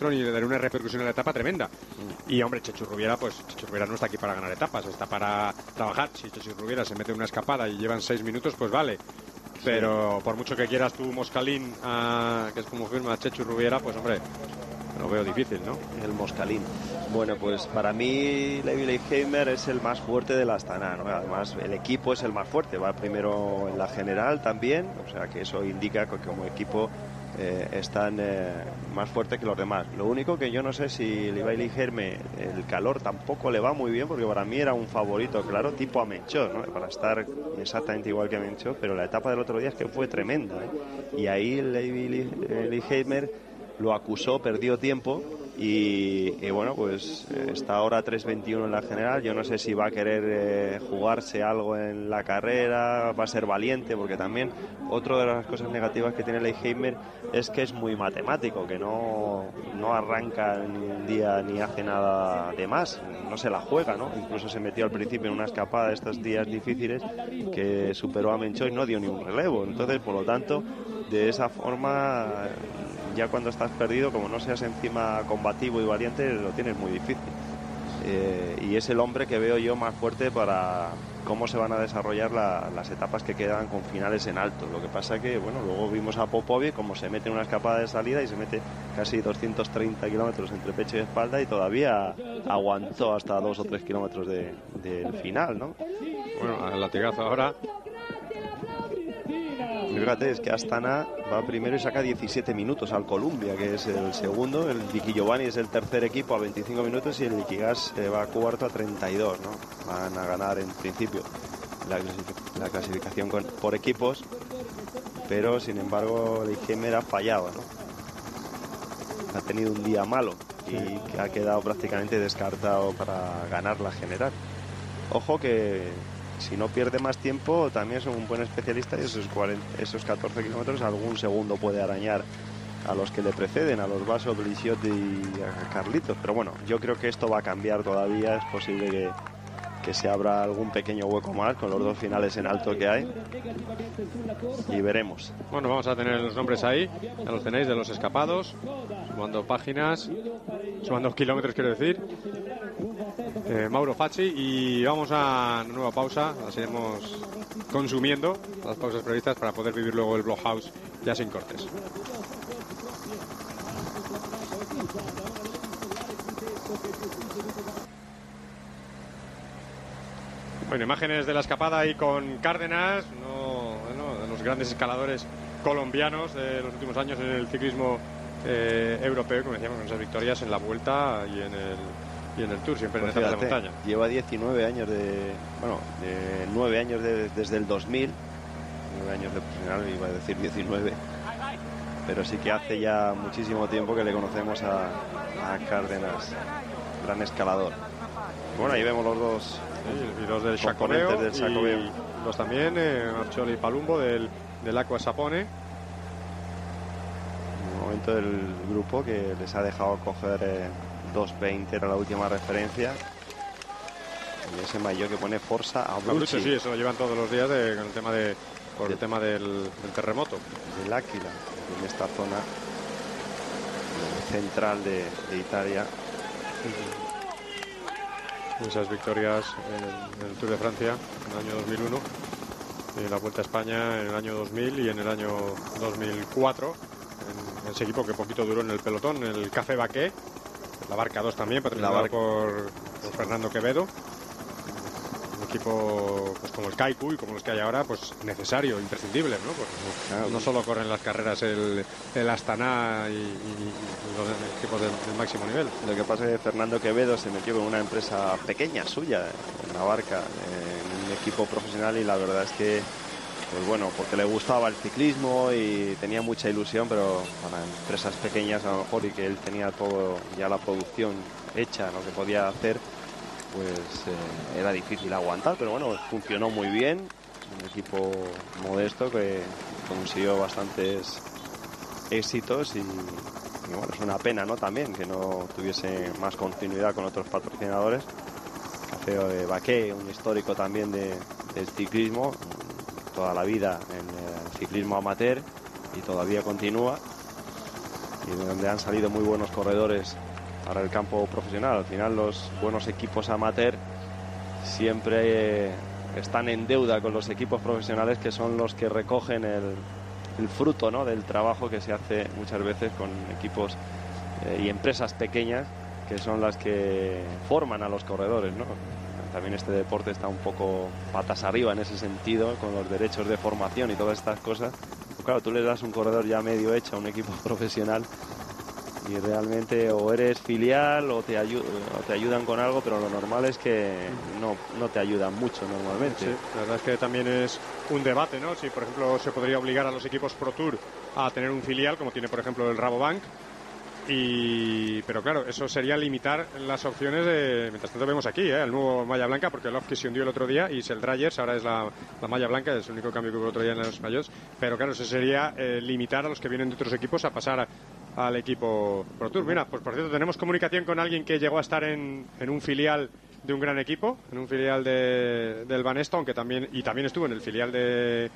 y le daré una repercusión en la etapa tremenda. Y hombre, Chechu Rubiera, pues Chechu Rubiera no está aquí para ganar etapas, está para trabajar. Si Chechu Rubiera se mete en una escapada y llevan seis minutos, pues vale. Pero por mucho que quieras tú Moscalín, ah, que es como firma Chechu Rubiera, pues hombre, lo veo difícil, ¿no? El Moscalín. Bueno, pues para mí Levi Leikheimer es el más fuerte de la Astana, ¿no? Además, el equipo es el más fuerte, va primero en la general también, o sea que eso indica que como equipo eh, están eh, más fuertes que los demás. Lo único que yo no sé si Levi Leikheimer el calor tampoco le va muy bien, porque para mí era un favorito, claro, tipo a ¿no? Para estar exactamente igual que a Menchot, pero la etapa del otro día es que fue tremenda, ¿eh? Y ahí Levi Leikheimer lo acusó, perdió tiempo y, bueno, pues eh, está ahora 3.21 en la general. Yo no sé si va a querer eh, jugarse algo en la carrera, va a ser valiente, porque también otra de las cosas negativas que tiene Leikheimer es que es muy matemático, que no, no arranca ni un día ni hace nada de más, no se la juega, ¿no? Incluso se metió al principio en una escapada de estos días difíciles que superó a Mencho y no dio ni un relevo. Entonces, por lo tanto, de esa forma ya cuando estás perdido, como no seas encima combativo y valiente, lo tienes muy difícil. Eh, y es el hombre que veo yo más fuerte para cómo se van a desarrollar la- las etapas que quedan con finales en alto. Lo que pasa que, bueno, luego vimos a Popovic como se mete en una escapada de salida y se mete casi 230 kilómetros entre pecho y espalda y todavía aguantó hasta dos o tres kilómetros de- del final, ¿no? Bueno, al latigazo ahora. Fíjate, es que Astana va primero y saca 17 minutos al Columbia, que es el segundo. El Vicky Giovanni es el tercer equipo a 25 minutos y el Liquigas eh, va cuarto a 32, ¿no? Van a ganar en principio la, clasific- la clasificación con- por equipos, pero sin embargo el Heimer ha fallado, ¿no? Ha tenido un día malo y ha quedado prácticamente descartado para ganar la general. Ojo que si no pierde más tiempo, también es un buen especialista y esos, 40 esos 14 kilómetros algún segundo puede arañar a los que le preceden, a los Vaso, Blisiot y a Carlitos. Pero bueno, yo creo que esto va a cambiar todavía. Es posible que, que se abra algún pequeño hueco más con los dos finales en alto que hay. Y veremos. Bueno, vamos a tener los nombres ahí, ya los tenéis, de los escapados, sumando páginas, sumando kilómetros, quiero decir. Eh, Mauro Facci y vamos a una nueva pausa, las iremos consumiendo, las pausas previstas para poder vivir luego el Bloghouse ya sin cortes. Bueno, imágenes de la escapada ahí con Cárdenas, uno bueno, de los grandes escaladores colombianos de los últimos años en el ciclismo eh, europeo, como decíamos, con esas victorias en la vuelta y en el, y en el Tour, siempre Pues en etapas de fíjate, montaña. lleva 19 años de. Bueno, de 9 años de- desde el 2000. 9 años de profesional, iba a decir 19. Pero sí que hace ya muchísimo tiempo que le conocemos a, a Cárdenas, gran escalador. Bueno, ahí vemos los dos. Sí, y los del Chacobeo, del Chacobeo. y los también, eh, y Palumbo del, del Aqua Sapone. Un momento del grupo que les ha dejado coger eh, 2.20, era la última referencia. Y ese mayo que pone Forza a Abruzzo, sí, eso lo llevan todos los días de- con el tema de por el tema del, del terremoto. del Áquila, en esta zona eh, central de, de Italia. Esas victorias en, en el Tour de Francia en el año 2001, y la Vuelta a España en el año 2000 y en el año 2004. En ese equipo que poquito duró en el pelotón, el Café Baqué, la Barca 2 también, patrocinado por, por Fernando Quevedo. Equipo pues, como el Kaiku y como los que hay ahora, pues necesario, imprescindible, ¿no? Porque Claro. no solo corren las carreras el, el Astana y, y- y los equipos del, del máximo nivel. Lo que pasa es que Fernando Quevedo se metió con una empresa pequeña suya en la barca, en un equipo profesional y la verdad es que, pues bueno, porque le gustaba el ciclismo y tenía mucha ilusión, pero para empresas pequeñas a lo mejor y que él tenía todo ya la producción hecha, lo que podía hacer, pues eh, era difícil aguantar, pero bueno, funcionó muy bien, un equipo modesto que consiguió bastantes éxitos y, y bueno, es una pena, ¿no? También que no tuviese más continuidad con otros patrocinadores. Café de Baqué, un histórico también de, del ciclismo, toda la vida en el ciclismo amateur y todavía continúa. y de donde han salido muy buenos corredores para el campo profesional. Al final los buenos equipos amateur siempre están en deuda con los equipos profesionales que son los que recogen el, fruto ¿no? del trabajo que se hace muchas veces con equipos eh, y empresas pequeñas que son las que forman a los corredores. También este deporte está un poco patas arriba en ese sentido, con los derechos de formación y todas estas cosas. Pues claro, tú le das un corredor ya medio hecho a un equipo profesional y realmente o eres filial o te, o te ayudan con algo, pero lo normal es que no, no te ayudan mucho normalmente. Sí, la verdad es que también es un debate, ¿no? Si, por ejemplo, se podría obligar a los equipos Pro Tour a tener un filial, como tiene, por ejemplo, el Rabobank, y, pero claro, eso sería limitar las opciones de. Mientras tanto, vemos aquí ¿eh? el nuevo malla blanca, porque Lofke se hundió el otro día y el Dryers ahora es la, la, malla blanca, es el único cambio que hubo el otro día en los mayos. Pero claro, eso sería eh, limitar a los que vienen de otros equipos a pasar a, al equipo Pro Tour. Mira, pues por cierto, tenemos comunicación con alguien que llegó a estar en, en un filial de un gran equipo, en un filial de, del Banesto, aunque también, y también estuvo en el filial de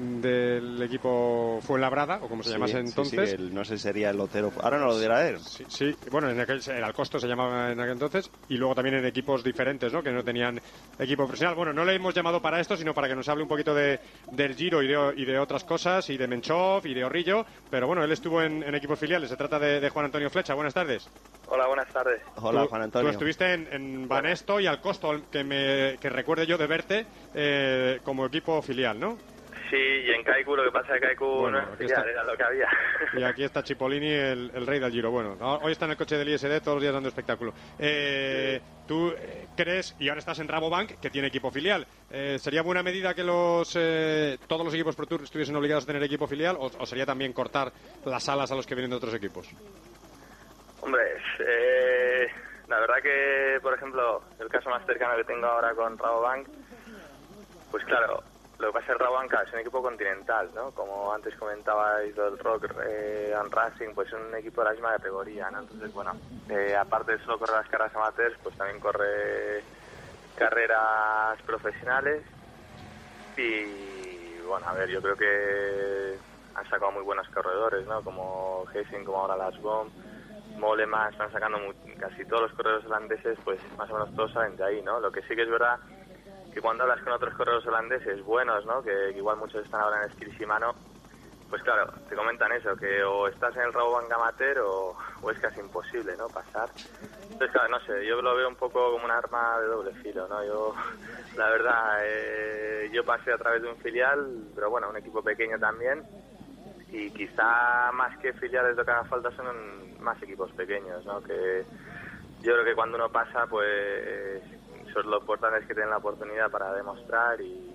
del equipo Fuenlabrada, o como se Sí, llamase sí, entonces. sí, el- no sé, sería el Otero. Ahora no lo dirá él. Sí, sí, bueno, en aquel, el Alcosto se llamaba en aquel entonces y luego también en equipos diferentes, ¿no? Que no tenían equipo profesional. Bueno, no le hemos llamado para esto, sino para que nos hable un poquito de, del Giro y de, y de otras cosas, y de Menchov y de Orrillo. Pero bueno, él estuvo en, en equipos filiales. Se trata de, de Juan Antonio Flecha. Buenas tardes. Hola, buenas tardes. Hola, Tú- Juan Antonio. Tú estuviste en, en Banesto y Alcosto, que, me, que recuerde yo de verte eh, como equipo filial, ¿no? Sí, y en Kaiku lo que pasa es que Kaiku Bueno, no está. era lo que había. Y aquí está Cipollini, el, el rey del Giro. Bueno, no, hoy está en el coche del ISD todos los días dando espectáculo. Eh, ¿Tú eh, crees, y ahora estás en Rabobank, que tiene equipo filial, eh, ¿sería buena medida que los eh, todos los equipos Pro Tour estuviesen obligados a tener equipo filial o, o sería también cortar las alas a los que vienen de otros equipos? Hombre, eh, la verdad que, por ejemplo, el caso más cercano que tengo ahora con Rabobank, pues claro, lo que pasa es que Rabobank es un equipo continental, ¿no? Como antes comentabais del Rock eh, and Racing, pues es un equipo de la misma categoría, ¿no? Entonces, bueno, eh, aparte de solo correr las carreras amateurs, pues también corre carreras profesionales y bueno, a ver, yo creo que han sacado muy buenos corredores, ¿no? Como Hessing, como ahora Las Bomb, están sacando mu- casi todos los corredores holandeses, pues más o menos todos salen de ahí, ¿no? Lo que sí que es verdad que cuando hablas con otros corredores holandeses buenos, ¿no? Que, igual muchos están ahora en el Shimano, pues claro, te comentan eso, que o estás en el Rabobank amateur o, o es casi imposible, ¿no? Pasar. Entonces, claro, no sé, yo lo veo un poco como un arma de doble filo, ¿no? Yo, la verdad, eh, yo pasé a través de un filial, pero bueno, un equipo pequeño también, y quizá más que filiales lo que haga falta son más equipos pequeños, ¿no? Que yo creo que cuando uno pasa, pues lo importante es que tienen la oportunidad para demostrar y,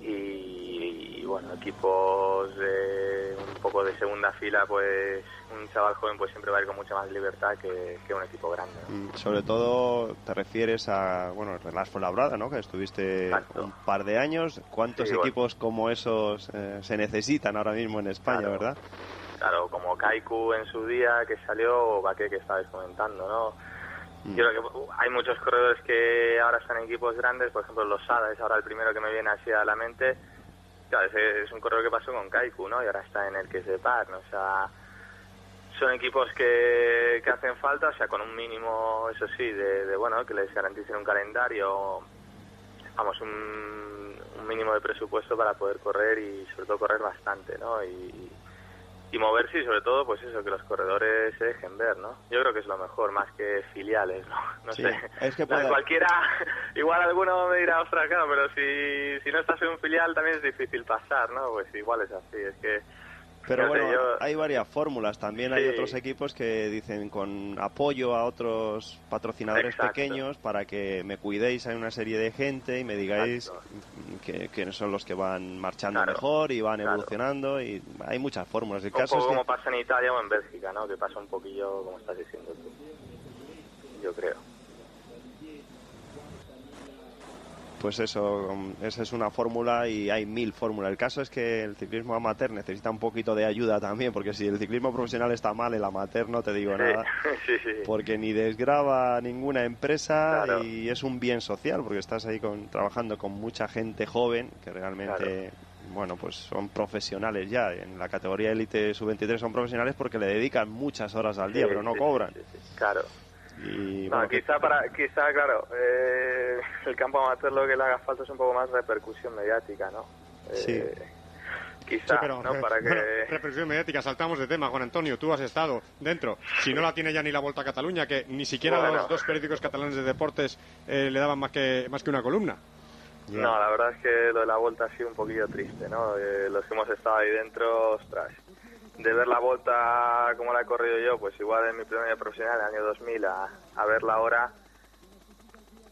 y, y, bueno, equipos de un poco de segunda fila, pues un chaval joven pues siempre va a ir con mucha más libertad que, que un equipo grande. ¿no? Sobre todo te refieres a, bueno, Relas Fuenlabrada, ¿no? Que estuviste Exacto. un par de años. ¿Cuántos Sí, bueno. equipos como esos eh, se necesitan ahora mismo en España, Claro. verdad? Claro, como Kaiku en su día que salió, o Baque que estabais comentando, ¿no? Yo creo que uh, hay muchos corredores que ahora están en equipos grandes, por ejemplo los Sada es ahora el primero que me viene así a la mente. Claro, es un corredor que pasó con Kaiku, ¿no? Y ahora está en el que es de par, ¿no? O sea, son equipos que, que hacen falta, o sea, con un mínimo, eso sí, de, de, bueno, que les garanticen un calendario, vamos, un, un mínimo de presupuesto para poder correr y sobre todo correr bastante, ¿no? Y, y moverse y sobre todo, pues eso, que los corredores se dejen ver, ¿no? Yo creo que es lo mejor, más que filiales, ¿no? No Sí, sé. es que puede- Cualquiera, igual alguno me dirá, ostras, claro, pero si, si no estás en un filial también es difícil pasar, ¿no? Pues igual es así, es que... Pero bueno, yo- hay varias fórmulas. También hay otros equipos que dicen con apoyo a otros patrocinadores Exacto. pequeños para que me cuidéis a una serie de gente y me digáis Exacto. que, que son los que van marchando Claro, mejor y van claro. evolucionando. y Hay muchas fórmulas. El Un caso poco es que- como pasa en Italia o en Bélgica, ¿no? Que pasa un poquillo como estás diciendo tú. Yo creo. Pues eso, esa es una fórmula y hay mil fórmulas. El caso es que el ciclismo amateur necesita un poquito de ayuda también, porque si el ciclismo profesional está mal, el amateur no te digo nada. sí, sí. Porque ni desgraba ninguna empresa Claro. y es un bien social, porque estás ahí con, trabajando con mucha gente joven que realmente bueno, pues son profesionales ya. En la categoría élite sub-23 son profesionales porque le dedican muchas horas al día, pero no cobran. claro. Y, no, quizá, para, quizá, claro, eh, el campo amateur lo que le haga falta es un poco más repercusión mediática, ¿no? sí. Eh, quizá, ¿no? Para que... repercusión mediática, saltamos de tema, Juan Antonio, tú has estado dentro. Si no la tiene ya ni la Vuelta a Cataluña, que ni siquiera los dos periódicos catalanes de deportes eh, le daban más que, más que una columna. No, la verdad es que lo de la vuelta ha sido un poquillo triste, ¿no? Eh, los que hemos estado ahí dentro, ostras, de ver la vuelta como la he corrido yo, pues igual en mi primer año profesional, el año 2000, a, a verla ahora,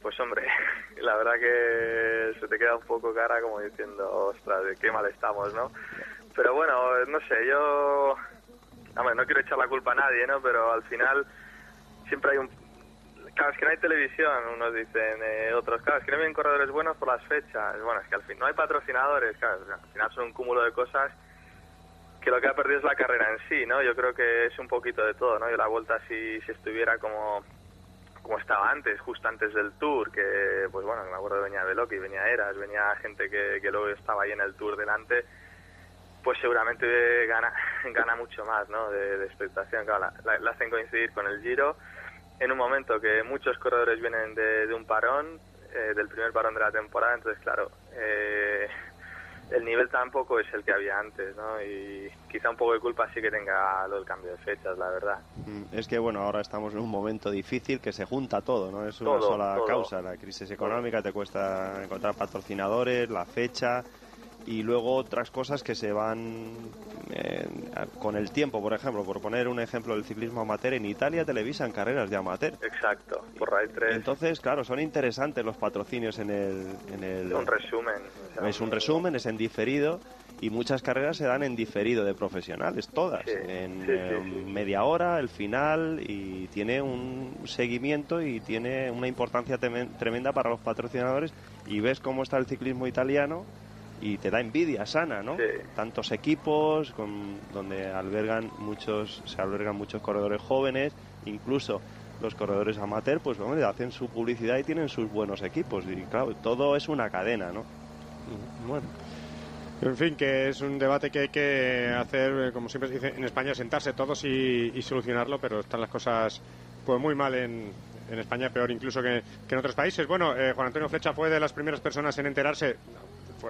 pues hombre, la verdad que se te queda un poco cara como diciendo, ostras, de qué mal estamos, ¿no? Pero bueno, no sé, yo, no quiero echar la culpa a nadie, ¿no? Pero al final siempre hay un Claro, es que no hay televisión, unos dicen, eh, otros, claro, es que no vienen corredores buenos por las fechas. Bueno, es que al fin no hay patrocinadores, claro, al final son un cúmulo de cosas que lo que ha perdido es la carrera en sí, ¿no? Yo creo que es un poquito de todo, ¿no? Y la vuelta si, si estuviera como como estaba antes, justo antes del Tour, que, pues bueno, me acuerdo venía Veloki, venía Eras, venía gente que, que luego estaba ahí en el Tour delante, pues seguramente gana gana mucho más, ¿no? De, expectación, claro, la hacen coincidir con el Giro en un momento que muchos corredores vienen de, un parón, eh, del primer parón de la temporada, entonces claro, eh, el nivel tampoco es el que había antes, ¿no? Y quizá un poco de culpa sí que tenga lo del cambio de fechas, la verdad. Mm, es que bueno, ahora estamos en un momento difícil que se junta todo, ¿no? Es una sola causa, la crisis económica, te cuesta encontrar patrocinadores, la fecha y luego otras cosas que se van eh, con el tiempo, por ejemplo, por poner un ejemplo del ciclismo amateur, en Italia televisan carreras de amateur. Exacto, por Rai 3. Entonces, claro, son interesantes los patrocinios en el... En el un resumen. es un resumen, es en diferido y muchas carreras se dan en diferido de profesionales, todas, en eh, media hora, el final, y tiene un seguimiento y tiene una importancia tremenda para los patrocinadores. Y ves cómo está el ciclismo italiano y te da envidia sana, ¿no? Tantos equipos con, donde albergan muchos, se albergan muchos corredores jóvenes, incluso los corredores amateur, pues hombre, hacen su publicidad y tienen sus buenos equipos. Y claro, todo es una cadena, ¿no? Bueno. En fin, que es un debate que hay que hacer, como siempre se dice en España, sentarse todos y, solucionarlo, pero están las cosas pues muy mal en, en España, peor incluso que, en otros países. Bueno, eh, Juan Antonio Flecha fue de las primeras personas en enterarse,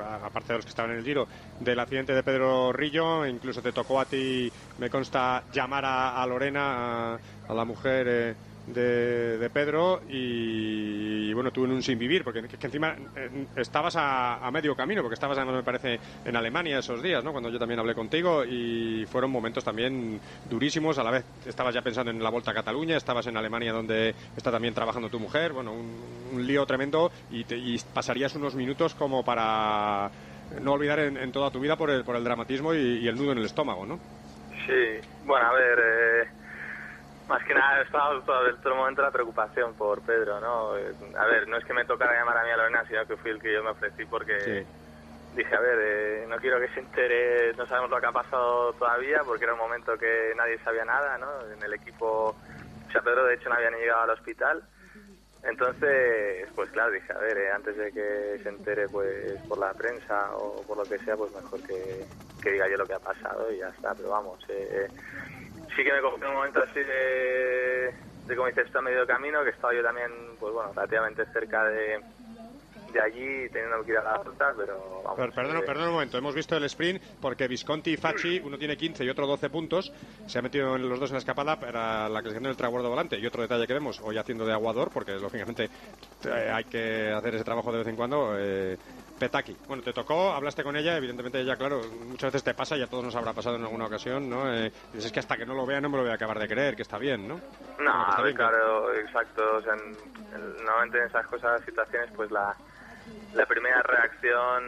aparte de los que estaban en el giro, del accidente de Pedro Rillo. Incluso te tocó a ti, me consta, llamar a, Lorena, a, la mujer. Eh, de, Pedro y, bueno, tú en un sin vivir, porque que, encima eh, estabas a, medio camino, porque estabas, me parece, en Alemania esos días, ¿no? Cuando yo también hablé contigo y fueron momentos también durísimos. A la vez estabas ya pensando en la Vuelta a Cataluña, estabas en Alemania donde está también trabajando tu mujer, bueno, un, lío tremendo y, pasarías unos minutos como para no olvidar en, toda tu vida por el, por el dramatismo y, el nudo en el estómago, ¿no? Sí, bueno, a ver, eh, más que nada estaba todo, el momento la preocupación por Pedro, ¿no? Eh, a ver, no es que me tocara llamar a mí a Lorena, sino que fui el que yo me ofrecí porque dije, a ver, eh, no quiero que se entere, no sabemos lo que ha pasado todavía, porque era un momento que nadie sabía nada, ¿no? En el equipo, o sea, Pedro de hecho no había ni llegado al hospital. Entonces, pues claro, dije, a ver, eh, antes de que se entere pues por la prensa o por lo que sea, pues mejor que, que diga yo lo que ha pasado y ya está, pero vamos, eh, sí que me cogí un momento así de, de como dices, está medio camino, que estaba yo también, pues bueno, relativamente cerca de, de allí teniendo que ir a la ruta, pero vamos. perdón, eh, perdón un momento, hemos visto el sprint porque Visconti y Facci, uno tiene 15 y otro 12 puntos, se ha metido en los dos en la escapada para la creación del traguardo volante. Y otro detalle que vemos, hoy haciendo de aguador, porque lógicamente eh, hay que hacer ese trabajo de vez en cuando. Eh, Petaki. Bueno, te tocó, hablaste con ella, evidentemente ella, claro, muchas veces te pasa, y a todos nos habrá pasado en alguna ocasión, ¿no? Eh, es que hasta que no lo vea no me lo voy a acabar de creer, que está bien, ¿no? No, claro, exacto. O sea, normalmente en esas cosas, situaciones, pues la, la primera reacción,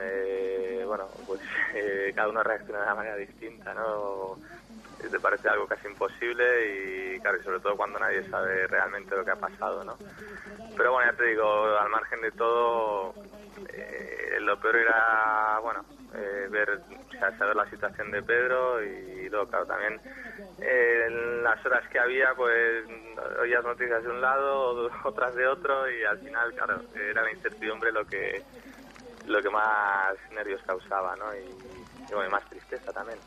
eh, bueno, pues eh, cada uno reacciona de una manera distinta, ¿no? Te parece algo casi imposible y claro, y sobre todo cuando nadie sabe realmente lo que ha pasado, ¿no? Pero bueno, ya te digo, al margen de todo, eh, lo peor era, bueno, eh, ver, saber la situación de Pedro y luego, claro, también eh, en las horas que había, pues oías noticias de un lado, otras de otro y al final, claro, era la incertidumbre lo que lo que más nervios causaba, ¿no? Y, y y más tristeza también.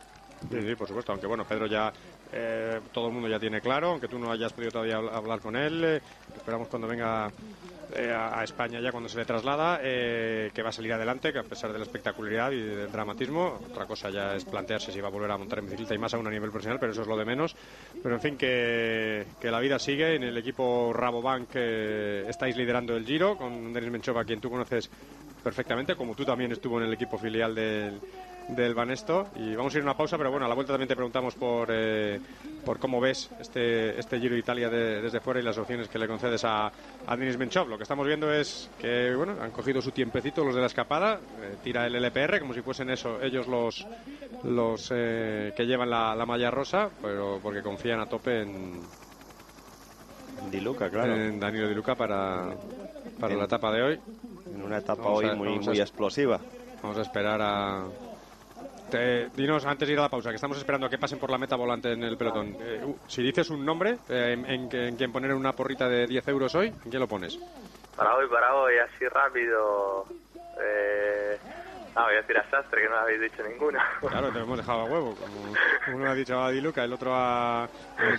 Sí, sí, por supuesto, aunque bueno, Pedro ya eh, todo el mundo ya tiene claro, aunque tú no hayas podido todavía habl- hablar con él, eh, esperamos cuando venga eh, a España ya cuando se le traslada, eh, que va a salir adelante, que a pesar de la espectacularidad y del dramatismo, otra cosa ya es plantearse si va a volver a montar en bicicleta y más aún a nivel profesional, pero eso es lo de menos. Pero en fin, que, que la vida sigue, en el equipo Rabobank estáis liderando el Giro, con Denis Menchova, quien tú conoces perfectamente, como tú también estuvo en el equipo filial del, del Banesto. Y vamos a ir a una pausa, pero bueno, a la vuelta también te preguntamos por, eh, por cómo ves este, este Giro de Italia de- desde fuera y las opciones que le concedes a, a Denis Menchov. Lo que estamos viendo es que bueno, han cogido su tiempecito los de la escapada, eh, tira el LPR como si fuesen eso, ellos los, los eh, que llevan la, la malla rosa, pero porque confían a tope en, Di Luca, claro. en Danilo Di Luca para, para En- la etapa de hoy. En una etapa Vamos hoy a- muy, a- muy explosiva. Vamos a esperar a. Te- dinos antes de ir a la pausa, que estamos esperando a que pasen por la meta volante en el pelotón. Eh, uh, si dices un nombre eh, en, en, que- en quien poner una porrita de 10 euros hoy, ¿en quién lo pones? Para hoy, para hoy, así rápido. Eh, no, voy a decir a Sastre, que no habéis dicho ninguno. Claro, te hemos dejado a huevo. Como uno ha dicho a Di Luca, el otro a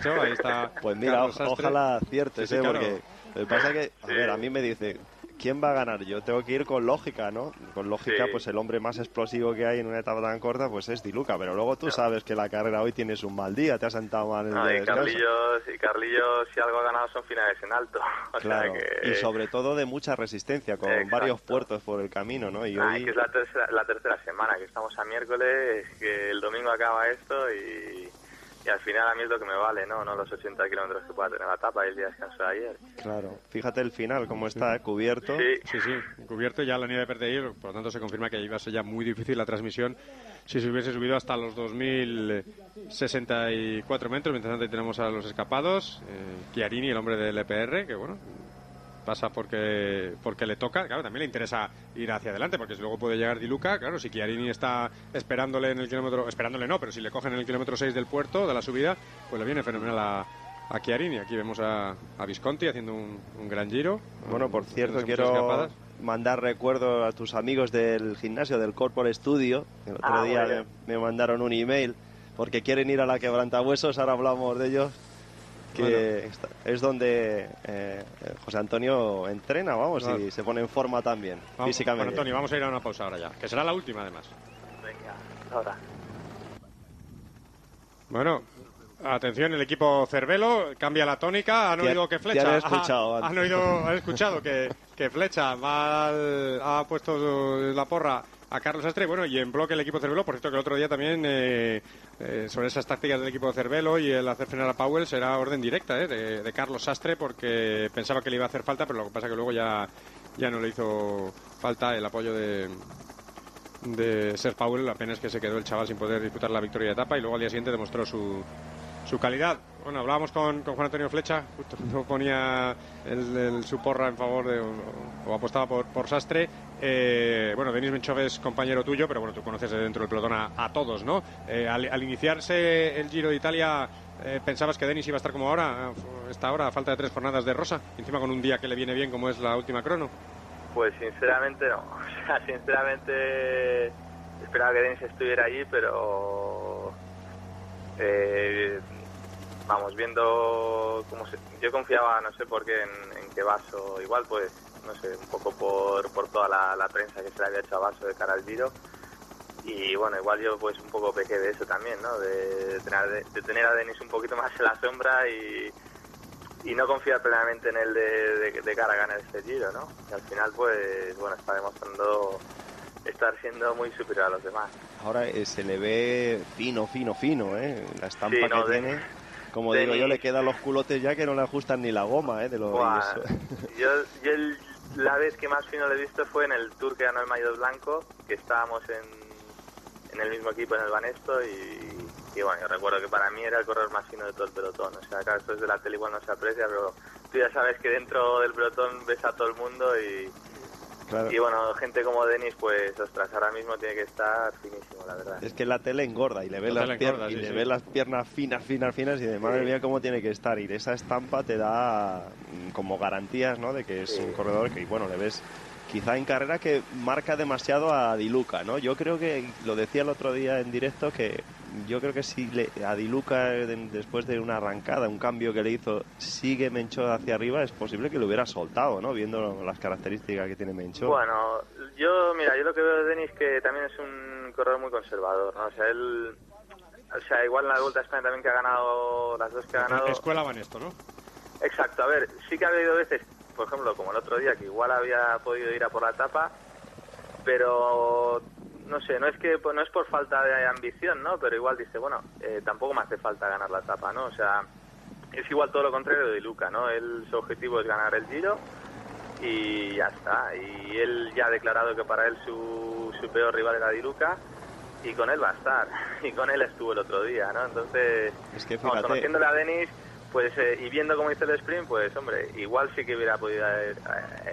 Chova, ahí está. Pues mira, o- ojalá aciertes, Sí, sí, ¿eh? claro. Porque lo que pasa es que, a Sí. ver, a mí me dice, ¿quién va a ganar? Yo tengo que ir con lógica, ¿no? Con lógica, Sí. pues el hombre más explosivo que hay en una etapa tan corta, pues es Di Luca. Pero luego tú sabes que la carrera hoy tienes un mal día, te has sentado mal en el No, día y de descanso. Carlillos, y Carlillos, si algo ha ganado son finales en alto. O Claro, sea que, y sobre todo de mucha resistencia, con Exacto. varios puertos por el camino, ¿no? Y Ah, hoy, que es la tercera, la tercera semana, que estamos a miércoles, que el domingo acaba esto y, y al final a mí es lo que me vale, ¿no? No los 80 kilómetros que pueda tener la etapa y el día de descanso de ayer. claro, fíjate el final, cómo está, ¿eh? cubierto. Sí, Sí, sí, cubierto ya la nieve de PRI, por lo tanto se confirma que iba a ser ya muy difícil la transmisión si se hubiese subido hasta los 2.064 metros. Mientras tanto ahí tenemos a los escapados, eh, Chiarini, el hombre del EPR, que bueno, pasa porque porque le toca. Claro, también le interesa ir hacia adelante, porque si luego puede llegar Di Luca, claro, si Chiarini está esperándole en el kilómetro, esperándole no, pero si le cogen en el kilómetro 6 del puerto, de la subida, pues le viene fenomenal a, a Chiarini. Aquí vemos a, a Visconti haciendo un, un gran giro. Bueno, por cierto, quiero escapadas. mandar recuerdo a tus amigos del gimnasio del Corpore Studio. que El otro Ah, día me, me mandaron un email porque quieren ir a la quebrantahuesos, ahora hablamos de ellos. Que Bueno. está- es donde eh, José Antonio entrena, vamos, Claro. y se pone en forma también, Vamos, físicamente. Juan Antonio, vamos a ir a una pausa ahora ya, que será la última además. venga, ahora. Bueno, atención, el equipo Cervelo cambia la tónica. Han oído que Flecha. han escuchado Ah, antes. han oído, han escuchado que, que Flecha va al- ha puesto la porra a Carlos Astre. Bueno, y en bloque el equipo Cervelo, por cierto, que el otro día también eh, eh, sobre esas tácticas del equipo Cervelo y el hacer frenar a Powell será orden directa eh, de, de Carlos Sastre porque pensaba que le iba a hacer falta, pero lo que pasa que luego ya, ya no le hizo falta el apoyo de, de Ser Powell, apenas que se quedó el chaval sin poder disputar la victoria de etapa y luego al día siguiente demostró su, su calidad. Bueno, hablábamos con, con Juan Antonio Flecha, justo ponía el, el- su porra en favor de, o, apostaba por, por Sastre. Eh, bueno, Denis Menchov es compañero tuyo, pero bueno, tú conoces de dentro del pelotón a, a todos, ¿no? Eh, al, iniciarse el Giro de Italia, eh, ¿pensabas que Denis iba a estar como ahora, está ahora, a falta de tres jornadas de Rosa, encima con un día que le viene bien como es la última crono? Pues sinceramente no. O sea, sinceramente esperaba que Denis estuviera allí, pero eh, vamos viendo cómo se. Yo confiaba, no sé por qué, en, en que Vaso, igual, pues, no sé, un poco por, por toda la, la prensa que se le había hecho a Vaso de cara al Giro. Y bueno, igual yo pues un poco pequé de eso también, ¿no? De, tener, de tener a Denis un poquito más en la sombra y, y no confiar plenamente en él de cara a ganar este giro, ¿no? Y al final, pues, bueno, está demostrando estar siendo muy superior a los demás. Ahora eh, se le ve fino, fino, fino, ¿eh? La estampa Sí, no, que de- tiene. Como de digo yo, le quedan los culotes ya que no le ajustan ni la goma, ¿eh? De lo, Buah, yo, yo el- la vez que más fino lo he visto fue en el Tour que ganó el Mayo Blanco, que estábamos en, en el mismo equipo en el Banesto y, y bueno, yo recuerdo que para mí era el corredor más fino de todo el pelotón. O sea, claro, esto desde la tele igual no se aprecia, pero tú ya sabes que dentro del pelotón ves a todo el mundo y, claro. y bueno, gente como Denis, pues ostras, ahora mismo tiene que estar finísimo, la verdad. Es que la tele engorda y le ves La las, tele pier- engorda, y sí, le sí. ves las piernas finas, finas, finas y de madre Sí. mía cómo tiene que estar. Y esa estampa te da mm, como garantías, ¿no? De que es Sí. un corredor que, bueno, le ves quizá en carrera que marca demasiado a Diluca, ¿no? Yo creo que, lo decía el otro día en directo, que yo creo que si le, a Diluca, después de una arrancada, un cambio que le hizo, sigue Mencho hacia arriba, es posible que lo hubiera soltado, ¿no? Viendo las características que tiene Mencho. Bueno, yo, mira, yo lo que veo de Denis que también es un corredor muy conservador, ¿no? O sea, él... O sea, igual en la Vuelta a España también que ha ganado, las dos que ha ganado... Escuela van esto, ¿no? Exacto, a ver, sí que ha habido veces por ejemplo, como el otro día, que igual había podido ir a por la etapa, pero no sé, no es que no es por falta de ambición, ¿no? Pero igual dice, bueno, eh, tampoco me hace falta ganar la etapa, ¿no? O sea, es igual todo lo contrario de Luca, ¿no? Él, su objetivo es ganar el Giro y ya está. Y él ya ha declarado que para él su, su peor rival era Di Luca y con él va a estar. Y con él estuvo el otro día, ¿no? Entonces, es que conociéndole a Denis, pues eh, y viendo cómo hizo el sprint, pues hombre, igual sí que hubiera podido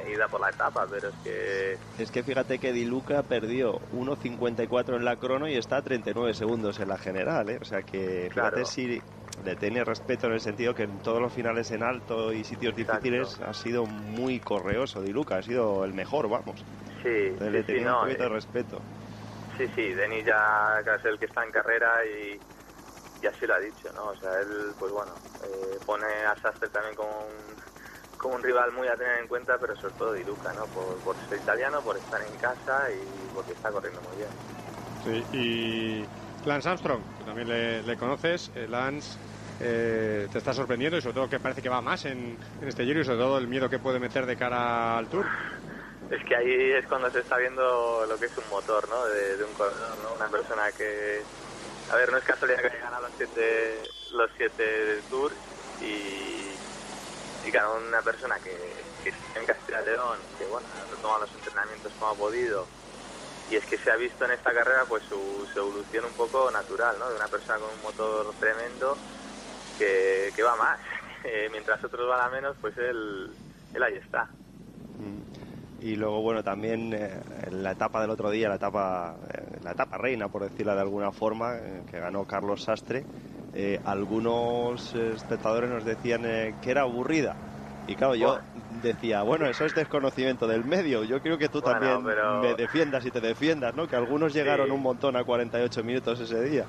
ir a por la etapa, pero es que... Es que fíjate que Di Luca perdió 1.54 en la crono y está a 39 segundos en la general, ¿eh? O sea que fíjate si le tiene respeto en el sentido que en todos los finales en alto y sitios difíciles ha sido muy correoso Di Luca, ha sido el mejor, vamos. Sí, le tenía un poquito de eh, respeto. Sí, sí, Denis ya es el que está en carrera y y así lo ha dicho, ¿no? O sea, él, pues bueno, eh, pone a Sastre también como un, como un rival muy a tener en cuenta, pero sobre todo Diluca, ¿no? Por, ser italiano, por estar en casa y porque está corriendo muy bien. Sí, y Lance Armstrong, que también le, conoces, eh, Lance eh, te está sorprendiendo y sobre todo que parece que va más en, este giro y sobre todo el miedo que puede meter de cara al Tour. Es que ahí es cuando se está viendo lo que es un motor, ¿no? De, de un corredor, ¿no? Una persona que a ver, no es casualidad que haya ganado los siete, los siete tours y, y ganó una persona que, que en Castilla León, que bueno, ha los entrenamientos como ha podido y es que se ha visto en esta carrera pues su, evolución un poco natural, ¿no? De una persona con un motor tremendo que, que va más. mientras otros van a menos, pues él, él ahí está. Mm. Y luego, bueno, también eh, en la etapa del otro día, la etapa, eh, la etapa reina, por decirla de alguna forma, eh, que ganó Carlos Sastre, algunos espectadores nos decían que era aburrida. Y claro, yo decía, bueno, eso es desconocimiento del medio. Yo creo que tú también me defiendas y te defiendas, ¿no? Que algunos llegaron un montón a 48 minutos ese día.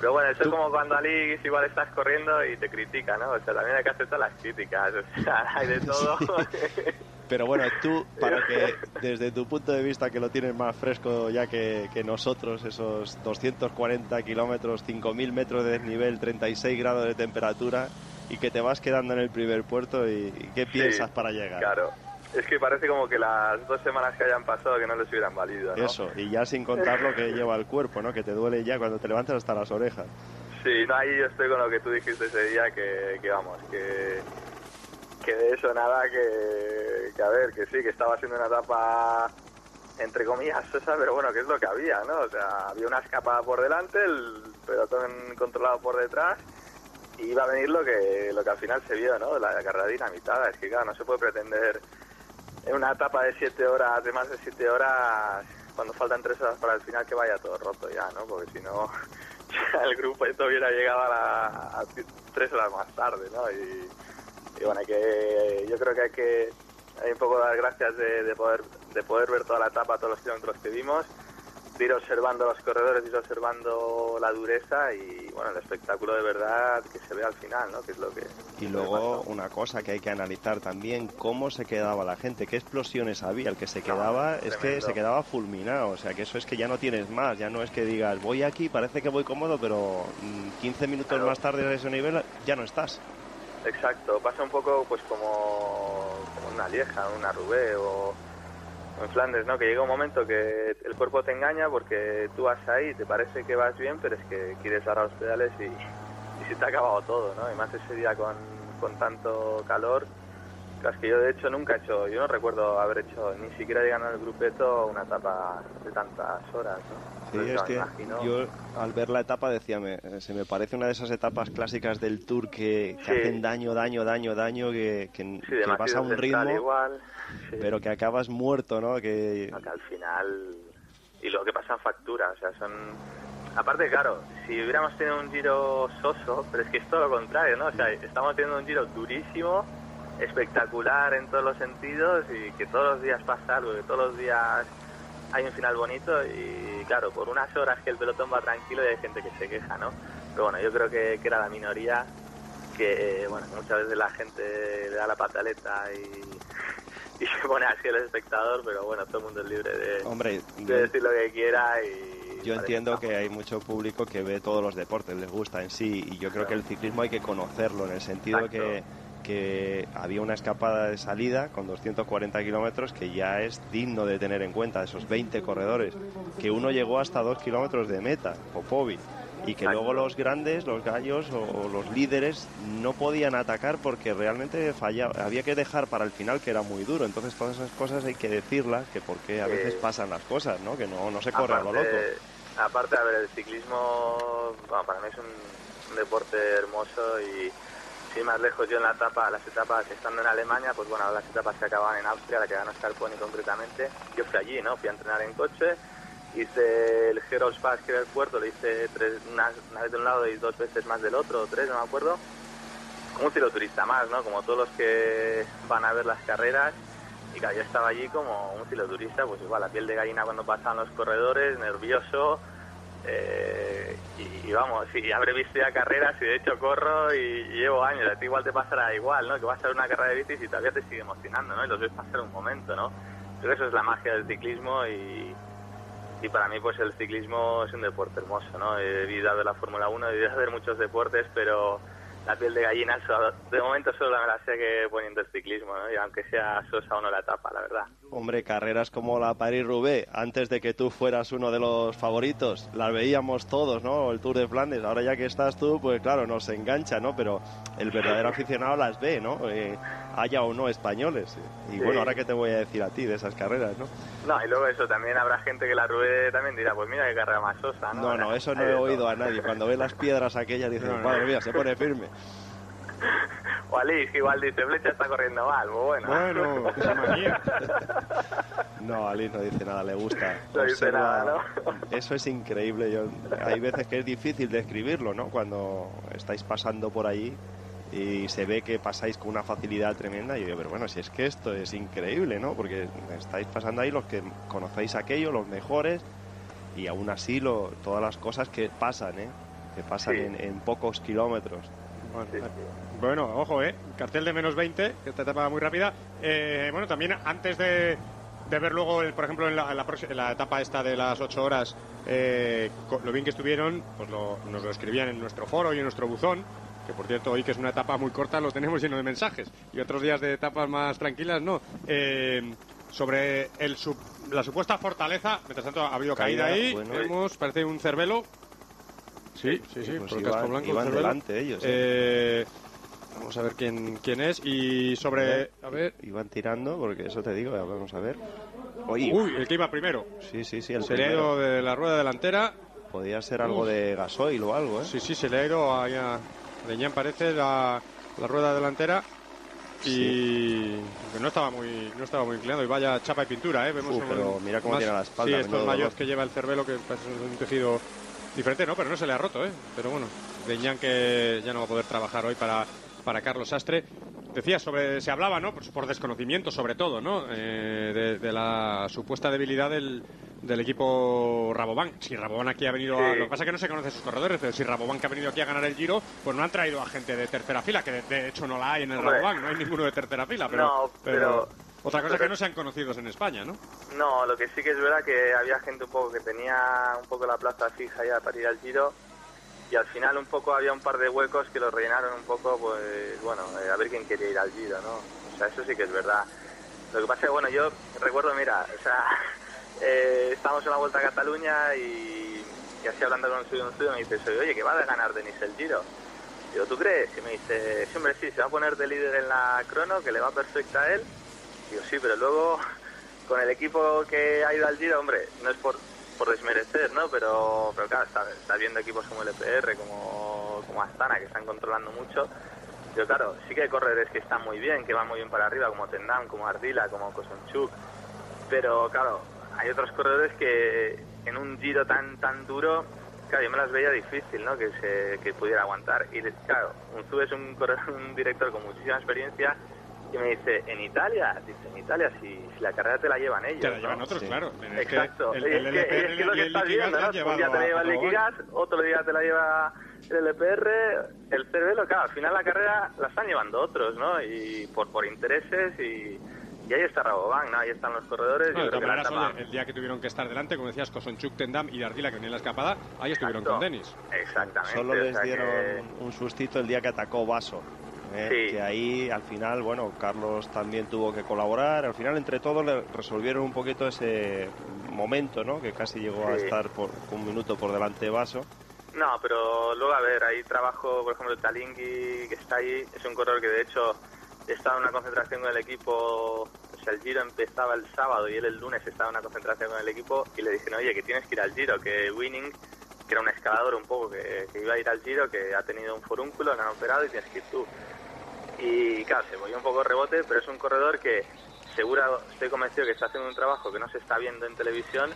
Pero bueno, eso es como cuando Ali igual estás corriendo y te critica, ¿no? O sea, también hay que aceptar las críticas, o sea, hay de todo. Pero bueno, tú, para que desde tu punto de vista, que lo tienes más fresco ya que, nosotros, esos 240 kilómetros, 5.000 metros de desnivel, 36 grados de temperatura, y que te vas quedando en el primer puerto, y, qué piensas para llegar? Claro, es que parece como que las dos semanas que hayan pasado que no les hubieran valido, ¿no? Eso, y ya sin contar lo que lleva el cuerpo, ¿no? Que te duele ya cuando te levantas hasta las orejas. Sí, no, ahí yo estoy con lo que tú dijiste ese día, que, que vamos, que que de eso nada, que, a ver, que sí, que estaba haciendo una etapa entre comillas sosa, pero bueno, que es lo que había, ¿no? O sea, había una escapada por delante, el pelotón controlado por detrás, y iba a venir lo que, lo que al final se vio, ¿no? La carrera dinamitada. Es que, claro, no se puede pretender en una etapa de siete horas, de más de siete horas, cuando faltan tres horas para el final, que vaya todo roto ya, ¿no? Porque si no, el grupo esto hubiera llegado a, a tres horas más tarde, ¿no? Y, y bueno, que, yo creo que hay que hay un poco dar gracias de, poder de poder ver toda la etapa, todos los kilómetros que vimos, de ir observando los corredores, de ir observando la dureza y bueno, el espectáculo de verdad que se ve al final, ¿no? Que es lo que y luego una cosa que hay que analizar también cómo se quedaba la gente, qué explosiones había, el que se quedaba es que se quedaba fulminado, o sea que eso es que ya no tienes más, ya no es que digas voy aquí, parece que voy cómodo, pero 15 mm, minutos más tarde a ese nivel ya no estás. Exacto, pasa un poco pues como, una Lieja, una Rubé o, en Flandes, ¿no? Que llega un momento que el cuerpo te engaña porque tú vas ahí, te parece que vas bien, pero es que quieres dar a los pedales y, y se te ha acabado todo, ¿no? Y más ese día con, con tanto calor, es que yo de hecho nunca he hecho, yo no recuerdo haber hecho ni siquiera llegando al grupeto una etapa de tantas horas, ¿no? Sí, es que yo al ver la etapa decía, se me parece una de esas etapas clásicas del Tour que, hacen daño, daño, daño, daño, que, que, vas a un ritmo, igual, pero que acabas muerto, ¿no? Que... al final, y lo que pasa en factura, o sea, son... Aparte, claro, si hubiéramos tenido un giro soso, pero es que es todo lo contrario, ¿no? O sea, estamos teniendo un giro durísimo, espectacular en todos los sentidos y que todos los días pasa algo, que todos los días hay un final bonito y claro, por unas horas que el pelotón va tranquilo y hay gente que se queja, ¿no? Pero bueno, yo creo que, era la minoría que, bueno, muchas veces la gente le da la pataleta y, y se pone así el espectador, pero bueno, todo el mundo es libre de, Hombre, de decir lo que quiera y... Yo entiendo que hay mucho público que ve todos los deportes, les gusta en sí, y yo creo que el ciclismo hay que conocerlo, en el sentido que que había una escapada de salida con 240 kilómetros que ya es digno de tener en cuenta, esos 20 corredores, que uno llegó hasta 2 kilómetros de meta, Popovi, y que luego los grandes, los gallos o, los líderes no podían atacar porque realmente fallaba, había que dejar para el final que era muy duro, entonces todas esas cosas hay que decirlas, que porque a veces pasan las cosas, ¿no? que no, no se corre a lo loco. Aparte, a ver, el ciclismo para mí es un deporte hermoso y y más lejos yo en la etapa, las etapas estando en Alemania, pues bueno, las etapas que acababan en Austria, la que ganó Scarponi concretamente, yo fui allí, ¿no? Fui a entrenar en coche, hice el Pass, que era el puerto, lo hice una, vez de un lado y dos veces más del otro, o tres, no me acuerdo, como un cicloturista más, ¿no? Como todos los que van a ver las carreras, y claro, yo estaba allí como un cicloturista, pues igual, la piel de gallina cuando pasaban los corredores, nervioso, eh, y, vamos, y habré visto ya carreras y de hecho corro y, llevo años, a ti igual te pasará igual, ¿no? Que vas a ser una carrera de bicis y todavía te sigue emocionando, ¿no? Y los ves pasar un momento, ¿no? Creo que eso es la magia del ciclismo y, y para mí pues el ciclismo es un deporte hermoso, ¿no? He vivido de la Fórmula 1, he vivido de muchos deportes, pero la piel de gallina, de momento solo me la sé que poniendo el ciclismo, ¿no? y aunque sea sosa o no la etapa, la verdad. Hombre, carreras como la Paris-Roubaix, antes de que tú fueras uno de los favoritos, las veíamos todos, ¿no? El Tour de Flandes, ahora ya que estás tú, pues claro, nos engancha, ¿no? Pero el verdadero aficionado las ve, ¿no? Eh, haya o no españoles. Y bueno, ahora que te voy a decir a ti de esas carreras, ¿no? No, y luego eso, también habrá gente que la Roubaix también dirá, pues mira qué carrera más sosa, ¿no? No, no, eso no he oído a nadie. Cuando ve las piedras aquellas dicen, madre mía, se pone firme. O Alice, que igual dice, Flecha está corriendo mal, pues bueno. Bueno, esa manía. No, Alice no dice nada, le gusta. No dice nada, ¿no? Eso es increíble. Yo, hay veces que es difícil describirlo, ¿no? Cuando estáis pasando por ahí y se ve que pasáis con una facilidad tremenda. Y yo digo, pero bueno, si es que esto es increíble, ¿no? Porque estáis pasando ahí los que conocéis aquello, los mejores, y aún así lo, todas las cosas que pasan, ¿eh? Que pasan en, en pocos kilómetros. Bueno, ojo, ¿eh? Cartel de menos 20, que esta etapa muy rápida. Eh, bueno, también antes de, ver luego, por ejemplo, en la, etapa esta de las 8 horas, eh, lo bien que estuvieron, pues nos lo escribían en nuestro foro y en nuestro buzón, que por cierto hoy que es una etapa muy corta lo tenemos lleno de mensajes, y otros días de etapas más tranquilas no. Eh, sobre el la supuesta fortaleza, mientras tanto ha habido caída, ahí, vemos, parece un cervelo, Sí, sí, sí, pues por casco blanco. Iban delante ellos. ¿eh? ¿eh? vamos a ver quién, quién es. Y sobre. A ver. Iban tirando, porque eso te digo, vamos a ver. Uy, el que iba primero. Sí, sí, sí. El se le ha ido de la rueda delantera. Podía ser algo de gasoil o algo, ¿eh? Sí, sí, se le ha ido a. Leñán parece la, la rueda delantera y no estaba muy no estaba muy inclinado y vaya chapa y pintura eh vemos pero mira cómo tiene la espalda sí estos mayos que lleva el cervelo que es un tejido Diferente, ¿no? Pero no se le ha roto, ¿eh? Pero bueno, Leñán que ya no va a poder trabajar hoy para, para Carlos Sastre. Decía sobre, se hablaba, ¿no? Por, desconocimiento sobre todo, ¿no? Eh, de, la supuesta debilidad del, del equipo Rabobank. Si Rabobank aquí ha venido a, Lo que pasa es que no se conoce sus corredores, pero si Rabobank ha venido aquí a ganar el Giro, pues no han traído a gente de tercera fila, que de, hecho no la hay en el Rabobank, no hay ninguno de tercera fila, pero... pero... Otra cosa que no sean conocidos en España, ¿no? No, lo que sí que es verdad que había gente un poco que tenía un poco la plaza fija ya para ir al Giro y al final un poco había un par de huecos que los rellenaron un poco, pues bueno, eh, a ver quién quería ir al Giro, ¿no? O sea, eso sí que es verdad. Lo que pasa es que, bueno, yo recuerdo, mira, o sea, eh, estábamos en la Vuelta a Cataluña y, así hablando con un estudio, un estudio me dice, oye, que va a ganar Denis el Giro. Digo, ¿tú crees? Y me dice, sí, hombre, sí, se va a poner de líder en la crono, que le va perfecta a él Digo, sí, pero luego con el equipo que ha ido al Giro, hombre, no es por, por desmerecer, ¿no? Pero, pero claro, está, viendo equipos como el EPR, como, como Astana, que están controlando mucho. Pero claro, sí que hay corredores que están muy bien, que van muy bien para arriba, como Tendam, como Ardila, como Kosonchuk. Pero claro, hay otros corredores que en un giro tan tan duro, claro, yo me las veía difícil, ¿no? Que se que pudiera aguantar. Y claro, Unzu es un, un director con muchísima experiencia Y me dice, ¿en Italia? Dice, en Italia, si, si la carrera te la llevan ellos. Te la llevan ¿no? otros, Sí. claro. El Exacto. que el- Y el es, que, es que lo que el estás viendo, ¿no? Un día te la lleva el. Liquigas, otro día te la lleva el LPR, el CRB, claro, al final la carrera la están llevando otros, ¿no? Y por, por intereses y, y ahí está Rabobank, ¿no? Ahí están los corredores. No, yo de creo todas que la maneras, etapa- oye, el día que tuvieron que estar delante, como decías, Kosonchuk, Tendam y Ardila, que venía en la escapada, ahí estuvieron Exacto. con Denis. Exactamente. Solo les dieron que- un sustito el día que atacó Vaso. ¿Eh? Sí. Que ahí al final, bueno, Carlos también tuvo que colaborar. Al final, entre todos, le resolvieron un poquito ese momento, ¿no? Que casi llegó a estar por un minuto por delante de Vaso. No, pero luego, a ver, ahí trabajo, por ejemplo, el Talingui, que está ahí, es un corredor que de hecho estaba en una concentración con el equipo, o sea, el Giro empezaba el sábado y él el lunes estaba en una concentración con el equipo y le dijeron, oye, que tienes que ir al Giro, que Winning, que era un escalador un poco, que, que iba a ir al Giro, que ha tenido un forúnculo, le han operado y tienes que ir tú. Y claro, se volvió un poco rebote, pero es un corredor que seguro, estoy convencido que está haciendo un trabajo que no se está viendo en televisión,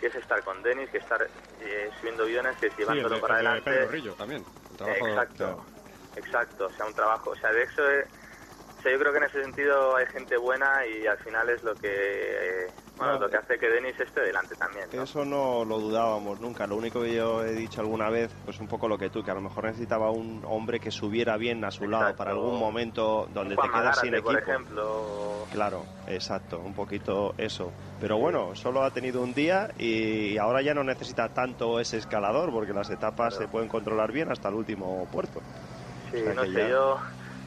que es estar con Denis, que estar eh, subiendo aviones, que es Sí, el llevándolo de, para el de adelante. Pedro Rillo también. Exacto, exacto, o sea, un trabajo, o sea, de eso, eh, o sea, yo creo que en ese sentido hay gente buena y al final es lo que, eh, bueno, No, lo que hace que Denis esté delante también, ¿no? Eso no lo dudábamos nunca. Lo único que yo he dicho alguna vez, pues un poco lo que tú, que a lo mejor necesitaba un hombre que subiera bien a su lado para algún momento donde Juan te quedas sin equipo. por ejemplo, Claro, exacto, un poquito eso. Pero bueno, solo ha tenido un día y ahora ya no necesita tanto ese escalador porque las etapas se pueden controlar bien hasta el último puerto. Sí, O sea no sé, ya- yo,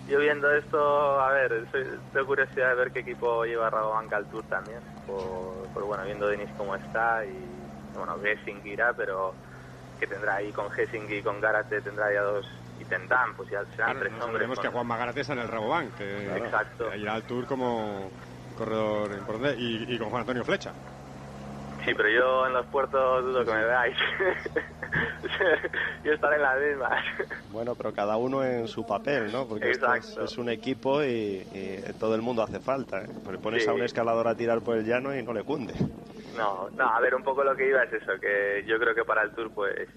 yo viendo esto, a ver, soy- tengo curiosidad de ver qué equipo lleva Rabobank al Tour también, por, por, bueno, viendo Denis cómo está y, bueno, Gessing irá, pero que tendrá ahí con Gessing y con Garate tendrá ya dos, y Tendam, pues ya serán Claro, tres hombres. que con- Juan Magarate está en el Rabobank, que Claro. Que irá al Tour como corredor importante, y, y con Juan Antonio Flecha. Sí, pero yo en los puertos dudo que me veáis. yo estaré en las mismas. Bueno, pero cada uno en su papel, ¿no? Porque esto es, un equipo y, y todo el mundo hace falta. ¿eh? Porque pones Sí. a un escalador a tirar por el llano y no le cunde. No, no, a ver, un poco lo que iba es eso, que yo creo que para el Tour pues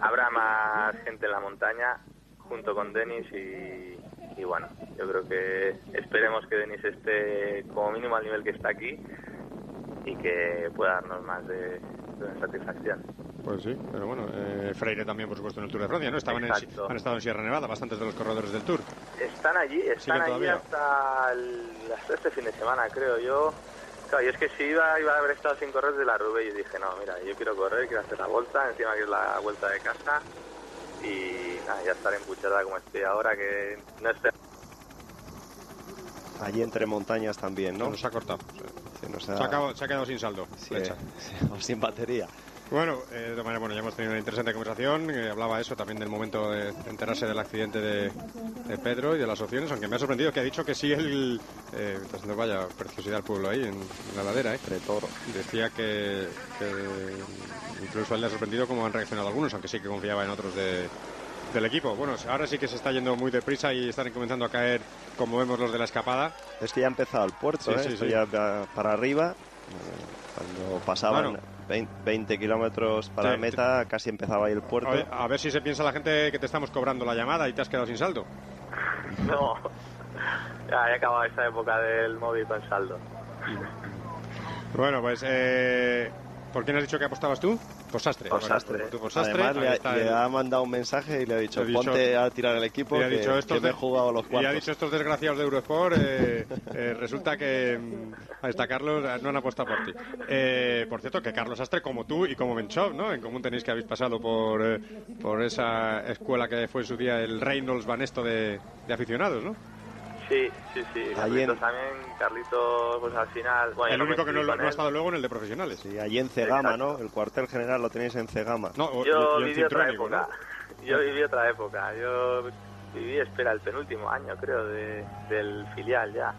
habrá más gente en la montaña junto con Denis y, y bueno, yo creo que esperemos que Denis esté como mínimo al nivel que está aquí y que pueda darnos más de, de satisfacción. Pues sí, pero bueno, eh, Freire también, por supuesto, en el Tour de Francia, ¿no? Estaban en, han estado en Sierra Nevada, bastantes de los corredores del Tour. Están allí, están allí todavía. hasta, el- hasta este fin de semana, creo yo. Claro, y es que si iba, iba a haber estado sin correr de la Rube y dije, no, mira, yo quiero correr, quiero hacer la vuelta, encima que es la vuelta de casa. Y nada, ya estaré empuchada como estoy ahora, que no esté... Allí entre montañas también, ¿no? Nos ha cortado. Se, nos Se, ha- ha acabado- se ha quedado sin saldo. Sí, Flecha. sí, o sin batería. Bueno, eh, de todas maneras, bueno, ya hemos tenido una interesante conversación. eh, hablaba eso también del momento de enterarse del accidente de, de Pedro y de las opciones, aunque me ha sorprendido que ha dicho que sí él. Eh, está haciendo vaya preciosidad el pueblo ahí, en, en la ladera, ¿eh? Pretoro. Decía que, que incluso a él le ha sorprendido cómo han reaccionado algunos, aunque sí que confiaba en otros de, del equipo. Bueno, ahora sí que se está yendo muy deprisa y están comenzando a caer, como vemos, los de la escapada. Es que ya ha empezado el puerto, Sí, ¿eh? sí, Esto sí. ya va para arriba. Cuando pasaban Bueno. 20, 20 kilómetros para Te- la meta, casi empezaba ahí el puerto. A ver, a ver si se piensa la gente que te estamos cobrando la llamada y te has quedado sin saldo. No, ya he acabado esa época del móvil con saldo. Bueno, pues, eh, ¿por quién has dicho que apostabas tú? Por Sastre. Por Bueno, Sastre. tú por Sastre. Además, le, está le el- ha mandado un mensaje y le ha dicho, Le ha dicho- ponte a tirar el equipo y ha que, dicho, estos que me he jugado los Y cuartos. ha dicho estos desgraciados de Eurosport, eh, eh, resulta que mm, ahí está Carlos, no han apostado por ti. Eh, por cierto, que Carlos Astre, como tú y como Benchov, ¿no? En común tenéis que habéis pasado por, eh, por esa escuela que fue en su día el Reynolds Banesto de, de aficionados, ¿no? Sí, sí, sí. Allí Carlitos en- también, Carlitos, pues al final... Bueno, el único que no, no ha estado luego en el de profesionales. Sí, allí en Cegama, Exacto. ¿no? El cuartel general lo tenéis en Cegama. No, o- Yo en viví otra época. ¿no? Yo viví otra época. Yo viví, espera, el penúltimo año, creo, de, del filial ya.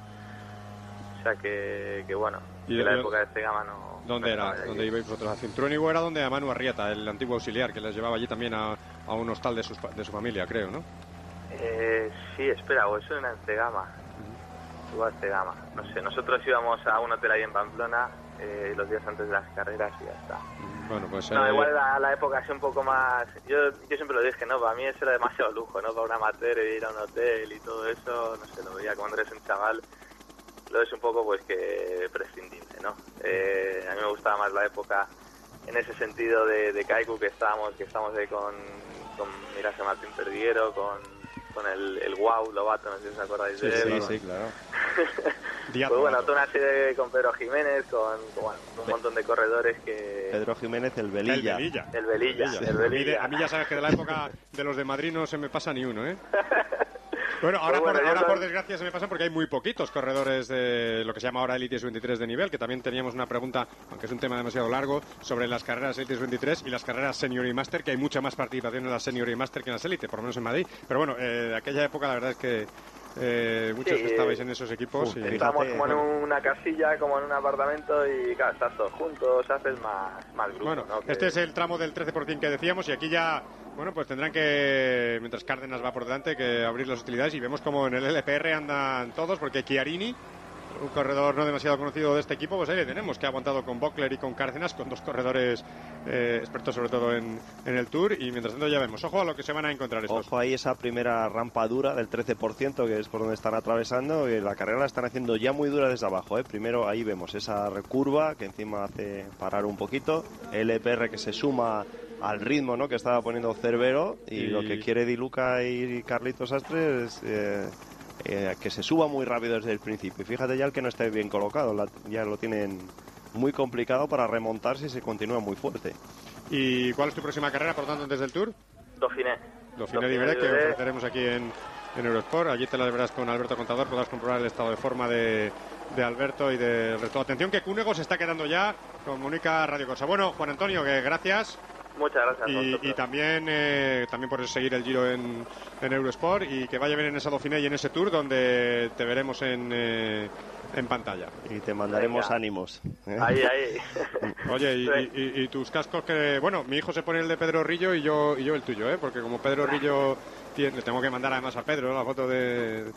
O sea que, que bueno, ¿Y de la época de Cegama no... ¿Dónde no era? ¿Dónde ibais vosotros? A Cintrónigo era donde a Manu Arrieta, el antiguo auxiliar, que les llevaba allí también a, a un hostal de, sus de su familia, creo, ¿no? Eh, sí, espera, o eso era en Cegama. Igual Cegama. No sé, nosotros íbamos a un hotel ahí en Pamplona eh, los días antes de las carreras y ya está. Bueno, pues... No, eh, igual la, la época es un poco más... Yo, yo siempre lo dije, ¿no? Para mí eso era demasiado lujo, ¿no? Para un amateur ir a un hotel y todo eso, no sé, lo veía cuando eres un chaval, lo es un poco pues que prescindible, ¿no? Eh, a mí me gustaba más la época en ese sentido de, de Kaiku que estábamos, que estamos ahí con, con Mirase Martín Perdiguero, con, con el, el Wow Lobato, no sé si os acordáis de él. Sí, sí, claro. Pues bueno, toda una serie con Pedro Jiménez, con, con, bueno, un montón de corredores que... Pedro Jiménez, el El Velilla. Velilla. El Velilla, Velilla. el A mí, de- Velilla. a mí ya sabes que de la época de los de Madrid no se me pasa ni uno, ¿eh? Bueno, ahora, bueno, por, ahora por desgracia se me pasan porque hay muy poquitos corredores de lo que se llama ahora Elite 23 de nivel, que también teníamos una pregunta, aunque es un tema demasiado largo, sobre las carreras Elite 23 y las carreras Senior y Master, que hay mucha más participación en las Senior y Master que en las Elite, por lo menos en Madrid. Pero bueno, eh, de aquella época la verdad es que eh, muchos Sí, estabais en esos equipos. y, Estamos como en una casilla, como en un apartamento y claro, estás todos juntos, haces más, más grupo, Bueno, ¿no? Que- este es el tramo del 13% que decíamos y aquí ya, bueno, pues tendrán que, mientras Cárdenas va por delante, que abrir las hostilidades y vemos como en el LPR andan todos, porque Chiarini, un corredor no demasiado conocido de este equipo, pues ahí le tenemos, que ha aguantado con Bockler y con Cárdenas, con dos corredores eh, expertos sobre todo en, en el Tour y mientras tanto ya vemos, ojo a lo que se van a encontrar estos. Ojo ahí esa primera rampa dura del 13%, que es por donde están atravesando, y la carrera la están haciendo ya muy dura desde abajo. ¿eh? Primero ahí vemos esa recurva que encima hace parar un poquito, LPR que se suma al ritmo ¿no? que estaba poniendo Cerbero, y, Y- lo que quiere Di Luca y Carlitos Astre es eh, eh, que se suba muy rápido desde el principio. Y fíjate ya el que no esté bien colocado, la- ya lo tienen muy complicado para remontar si se continúa muy fuerte. ¿Y cuál es tu próxima carrera, por tanto, desde el Tour? Dauphiné. Dauphiné Liberec, que ofreceremos aquí en, en Eurosport. Allí te la verás con Alberto Contador, podrás comprobar el estado de forma de, de Alberto y del resto. Atención que Cúnego se está quedando ya, comunica Radio Cosa. Bueno, Juan Antonio, que gracias. Muchas gracias a Y, y también, eh, también por seguir el giro en, en Eurosport y que vaya bien en esa Dauphiné y en ese Tour donde te veremos en, eh, en pantalla. Y te mandaremos Venga. ánimos. ¿eh? Ahí, ahí. Oye, y, Sí. y- y- y tus cascos que... Bueno, mi hijo se pone el de Pedro Rillo y yo, y yo el tuyo, ¿eh? Porque como Pedro Rillo... Tiene, le tengo que mandar además a Pedro la foto de,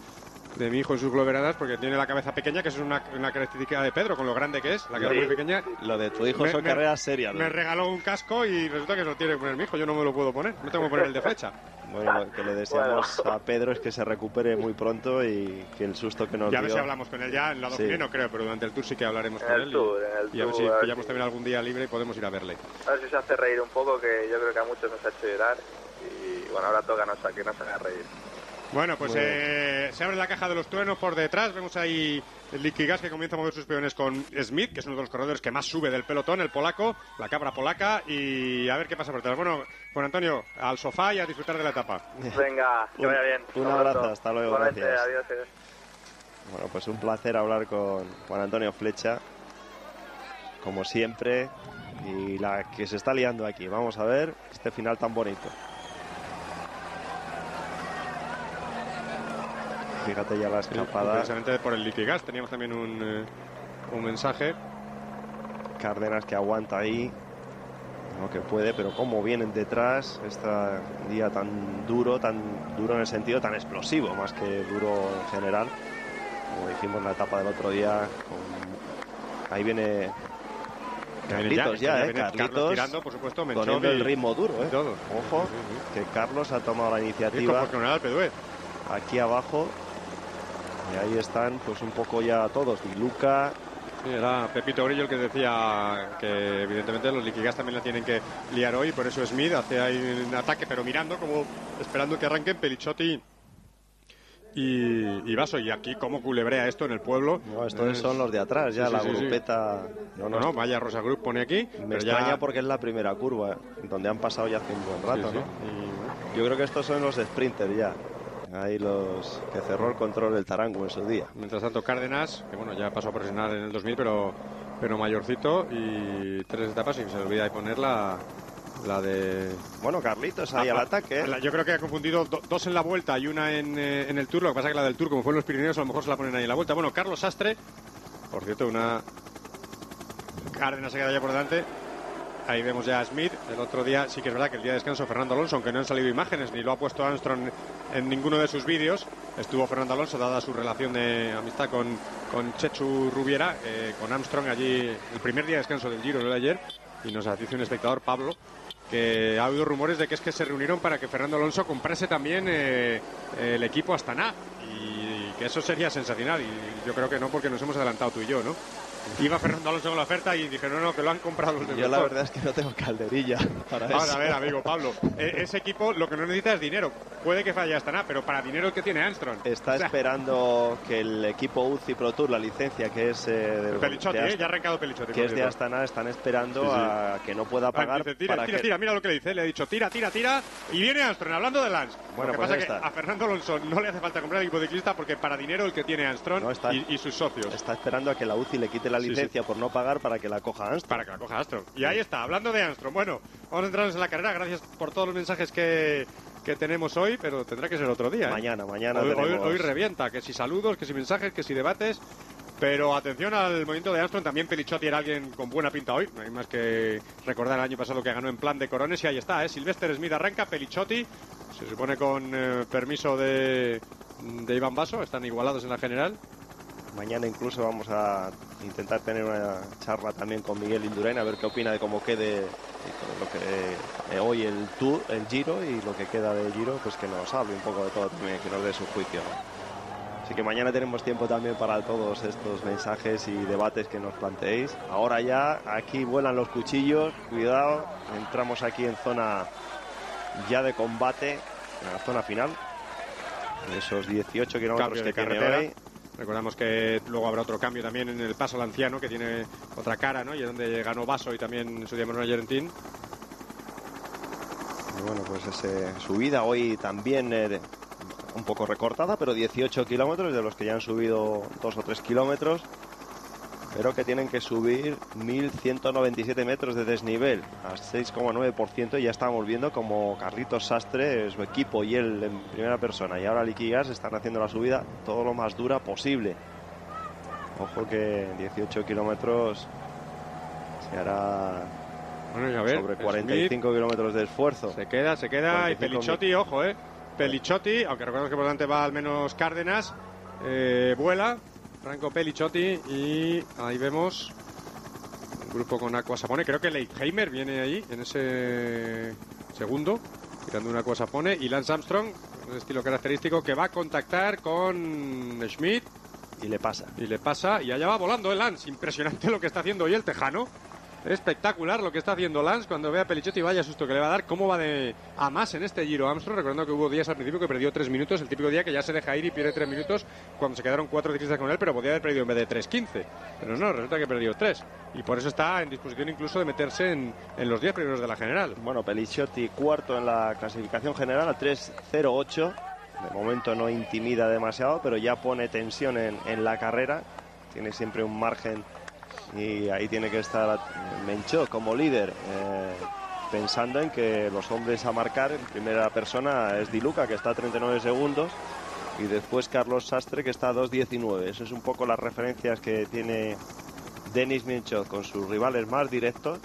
de mi hijo en sus globeradas porque tiene la cabeza pequeña, que eso es una, una característica de Pedro, con lo grande que es, la cabeza Sí. muy pequeña. Lo de tu hijo Me- son me- carreras serias. ¿no? Me regaló un casco y resulta que se lo tiene que poner mi hijo, yo no me lo puedo poner, no tengo que poner el de flecha. Bueno, lo que le deseamos a Pedro es que se recupere muy pronto y que el susto que nos Ya a ver dio... si hablamos con él ya, en la Sí. No creo, pero durante el Tour sí que hablaremos En con el él. y- Tour, en el y, a ver Tour, si a ver pillamos si- también algún día libre y podemos ir a verle. A ver si se hace reír un poco, que yo creo que a muchos nos ha hecho llorar. Y bueno, ahora toca nos, que nos haga reír. Bueno, pues eh, se abre la caja de los truenos por detrás. Vemos ahí el Liquigas que comienza a mover sus peones con Smith, que es uno de los corredores que más sube del pelotón, el polaco, la cabra polaca. Y a ver qué pasa por detrás. Bueno, Juan Antonio, al sofá y a disfrutar de la etapa. Venga, que vaya bien. un abrazo, pronto. hasta luego, Igualmente, gracias. adiós. adiós. Bueno, pues un placer hablar con Juan Antonio Flecha, como siempre, y la que se está liando aquí. Vamos a ver este final tan bonito. Fíjate ya la escapada. Precisamente por el Liquigas teníamos también un, eh, un mensaje. Cárdenas que aguanta ahí lo que puede, pero cómo vienen detrás este día tan duro, tan duro en el sentido tan explosivo, más que duro en general, como dijimos en la etapa del otro día. con- Ahí viene Carlitos ya, ¿eh? Carlos Carlitos tirando, por supuesto, Menchov poniendo el ritmo duro, ¿eh? todo. Ojo, Sí, que Carlos ha tomado la iniciativa aquí abajo. Y ahí están, pues un poco ya todos. Y Luca, Sí, era Pepito Grillo el que decía que evidentemente los Liquigas también la tienen que liar hoy, por eso Smith hace ahí un ataque, pero mirando, como esperando que arranquen Pelichotti y, y Vaso. Y aquí como culebrea esto en el pueblo. no, estos Es- son los de atrás, ya Sí, la sí, sí. grupeta. No, no, no, vaya Rosa Group pone aquí. Me pero ya- extraña porque es la primera curva, donde han pasado ya hace un buen rato. ¿no? Yo creo que estos son los sprinters ya. Ahí los que cerró el control del Tarango en su día. Mientras tanto, Cárdenas, que bueno, ya pasó a profesional en el 2000, pero, pero mayorcito, y tres etapas, y se olvida de poner la, la de... Bueno, Carlitos ahí Ah, al ah, ataque. la- yo creo que ha confundido do- dos en la vuelta y una en, eh, en el Tour, lo que pasa es que la del Tour, como fue en los Pirineos, a lo mejor se la ponen ahí en la vuelta. Bueno, Carlos Sastre, por cierto, una... Cárdenas se queda ya por delante. Ahí vemos ya a Smith. El otro día sí que es verdad que el día de descanso Fernando Alonso, aunque no han salido imágenes ni lo ha puesto Armstrong en ninguno de sus vídeos, estuvo Fernando Alonso, dada su relación de amistad con, Chechu Rubiera, eh, con Armstrong allí el primer día de descanso del Giro de ayer, y nos dice un espectador, Pablo, que ha habido rumores de que es que se reunieron para que Fernando Alonso comprase también eh, el equipo Astana. Y que eso sería sensacional. Y yo creo que no porque nos hemos adelantado tú y yo, ¿no? Iba Fernando Alonso con la oferta y dijeron, no, no, que lo han comprado los de Yo la verdad es que no tengo calderilla para Vamos eso. a ver, amigo Pablo, e- ese equipo lo que no necesita es dinero. Puede que falle hasta nada, pero para dinero que tiene Armstrong. Está O sea, esperando que el equipo UCI Pro Tour, la licencia que es, eh, de, Pelichotti, de ¿eh? Ya ha arrancado Pelichotti. que es de. Astana, están esperando Sí, sí. a que no pueda pagar dice, tira, para tira, que... tira, mira lo que le dice. Le ha dicho, tira, tira, tira. Y viene Armstrong, hablando de Lance. Bueno, lo que pues pasa es que a Fernando Alonso no le hace falta comprar el equipo de ciclista porque para dinero el que tiene Armstrong No, está- y, y sus socios. Está esperando a que la UCI le quite la Sí, sí. licencia por no pagar para que la coja Armstrong. Para que la coja Armstrong. Y ahí está, hablando de Armstrong. Bueno, vamos a entrarnos en la carrera. Gracias por todos los mensajes que, que tenemos hoy, pero tendrá que ser otro día. ¿eh? Mañana, mañana Hoy, hoy- hoy revienta, que si saludos, que si mensajes, que si debates. Pero atención al movimiento de Armstrong, también Pelichotti era alguien con buena pinta hoy. No hay más que recordar el año pasado que ganó en plan de corones y ahí está, ¿eh? Sylvester Smith arranca, Pelichotti, se supone con eh, permiso de, de Iván Basso, están igualados en la general. Mañana incluso vamos a intentar tener una charla también con Miguel Indurain a ver qué opina de cómo quede lo que eh, hoy el Tour, el Giro y lo que queda del Giro, pues que nos hable un poco de todo también, que nos dé su juicio. Así que mañana tenemos tiempo también para todos estos mensajes y debates que nos planteéis. Ahora ya aquí vuelan los cuchillos, cuidado, entramos aquí en zona ya de combate, en la zona final. En esos 18 kilómetros que de tiene carretera. hoy. Recordamos que luego habrá otro cambio también en el paso al anciano, que tiene otra cara, ¿no? Y es donde ganó Basso y también en su día Manuel Gerentín. Y bueno, pues ese subida hoy también eh, un poco recortada, pero 18 kilómetros, de los que ya han subido 2 o 3 kilómetros, pero que tienen que subir 1.197 metros de desnivel, a 6,9%, y ya estamos viendo como Carlitos Sastre, su equipo y él en primera persona, y ahora Liquigas están haciendo la subida todo lo más dura posible. Ojo que 18 kilómetros se hará Bueno, y a ver, sobre Smith 45 kilómetros de esfuerzo. Se queda, se queda. Y 45 Pelichotti, ojo, eh. Pelichotti, aunque recordemos que por delante va al menos Cárdenas, eh, vuela. Franco Pelichotti y ahí vemos un grupo con Aqua Sapone. Creo que Leikheimer viene ahí en ese segundo, tirando una Aqua Sapone. Y Lance Armstrong, un estilo característico, que va a contactar con Schmidt Y le pasa. y le pasa. Y allá va volando el Lance. Impresionante lo que está haciendo hoy el Tejano. Espectacular lo que está haciendo Lance cuando ve a Pelichotti, vaya susto que le va a dar. ¿Cómo va de a más en este Giro Armstrong? Recordando que hubo días al principio que perdió tres minutos, el típico día que ya se deja ir y pierde tres minutos cuando se quedaron cuatro ciclistas con él, pero podía haber perdido en vez de 3.15. Pero no, resulta que perdió tres. Y por eso está en disposición incluso de meterse en, los 10 primeros de la general. Bueno, Pelicciotti cuarto en la clasificación general a 3.08. De momento no intimida demasiado, pero ya pone tensión en, en la carrera. Tiene siempre un margen y ahí tiene que estar Menchó como líder, eh, pensando en que los hombres a marcar en primera persona es Di Luca, que está a 39 segundos, y después Carlos Sastre, que está a 2.19. Eso es un poco las referencias que tiene Denis Menchot con sus rivales más directos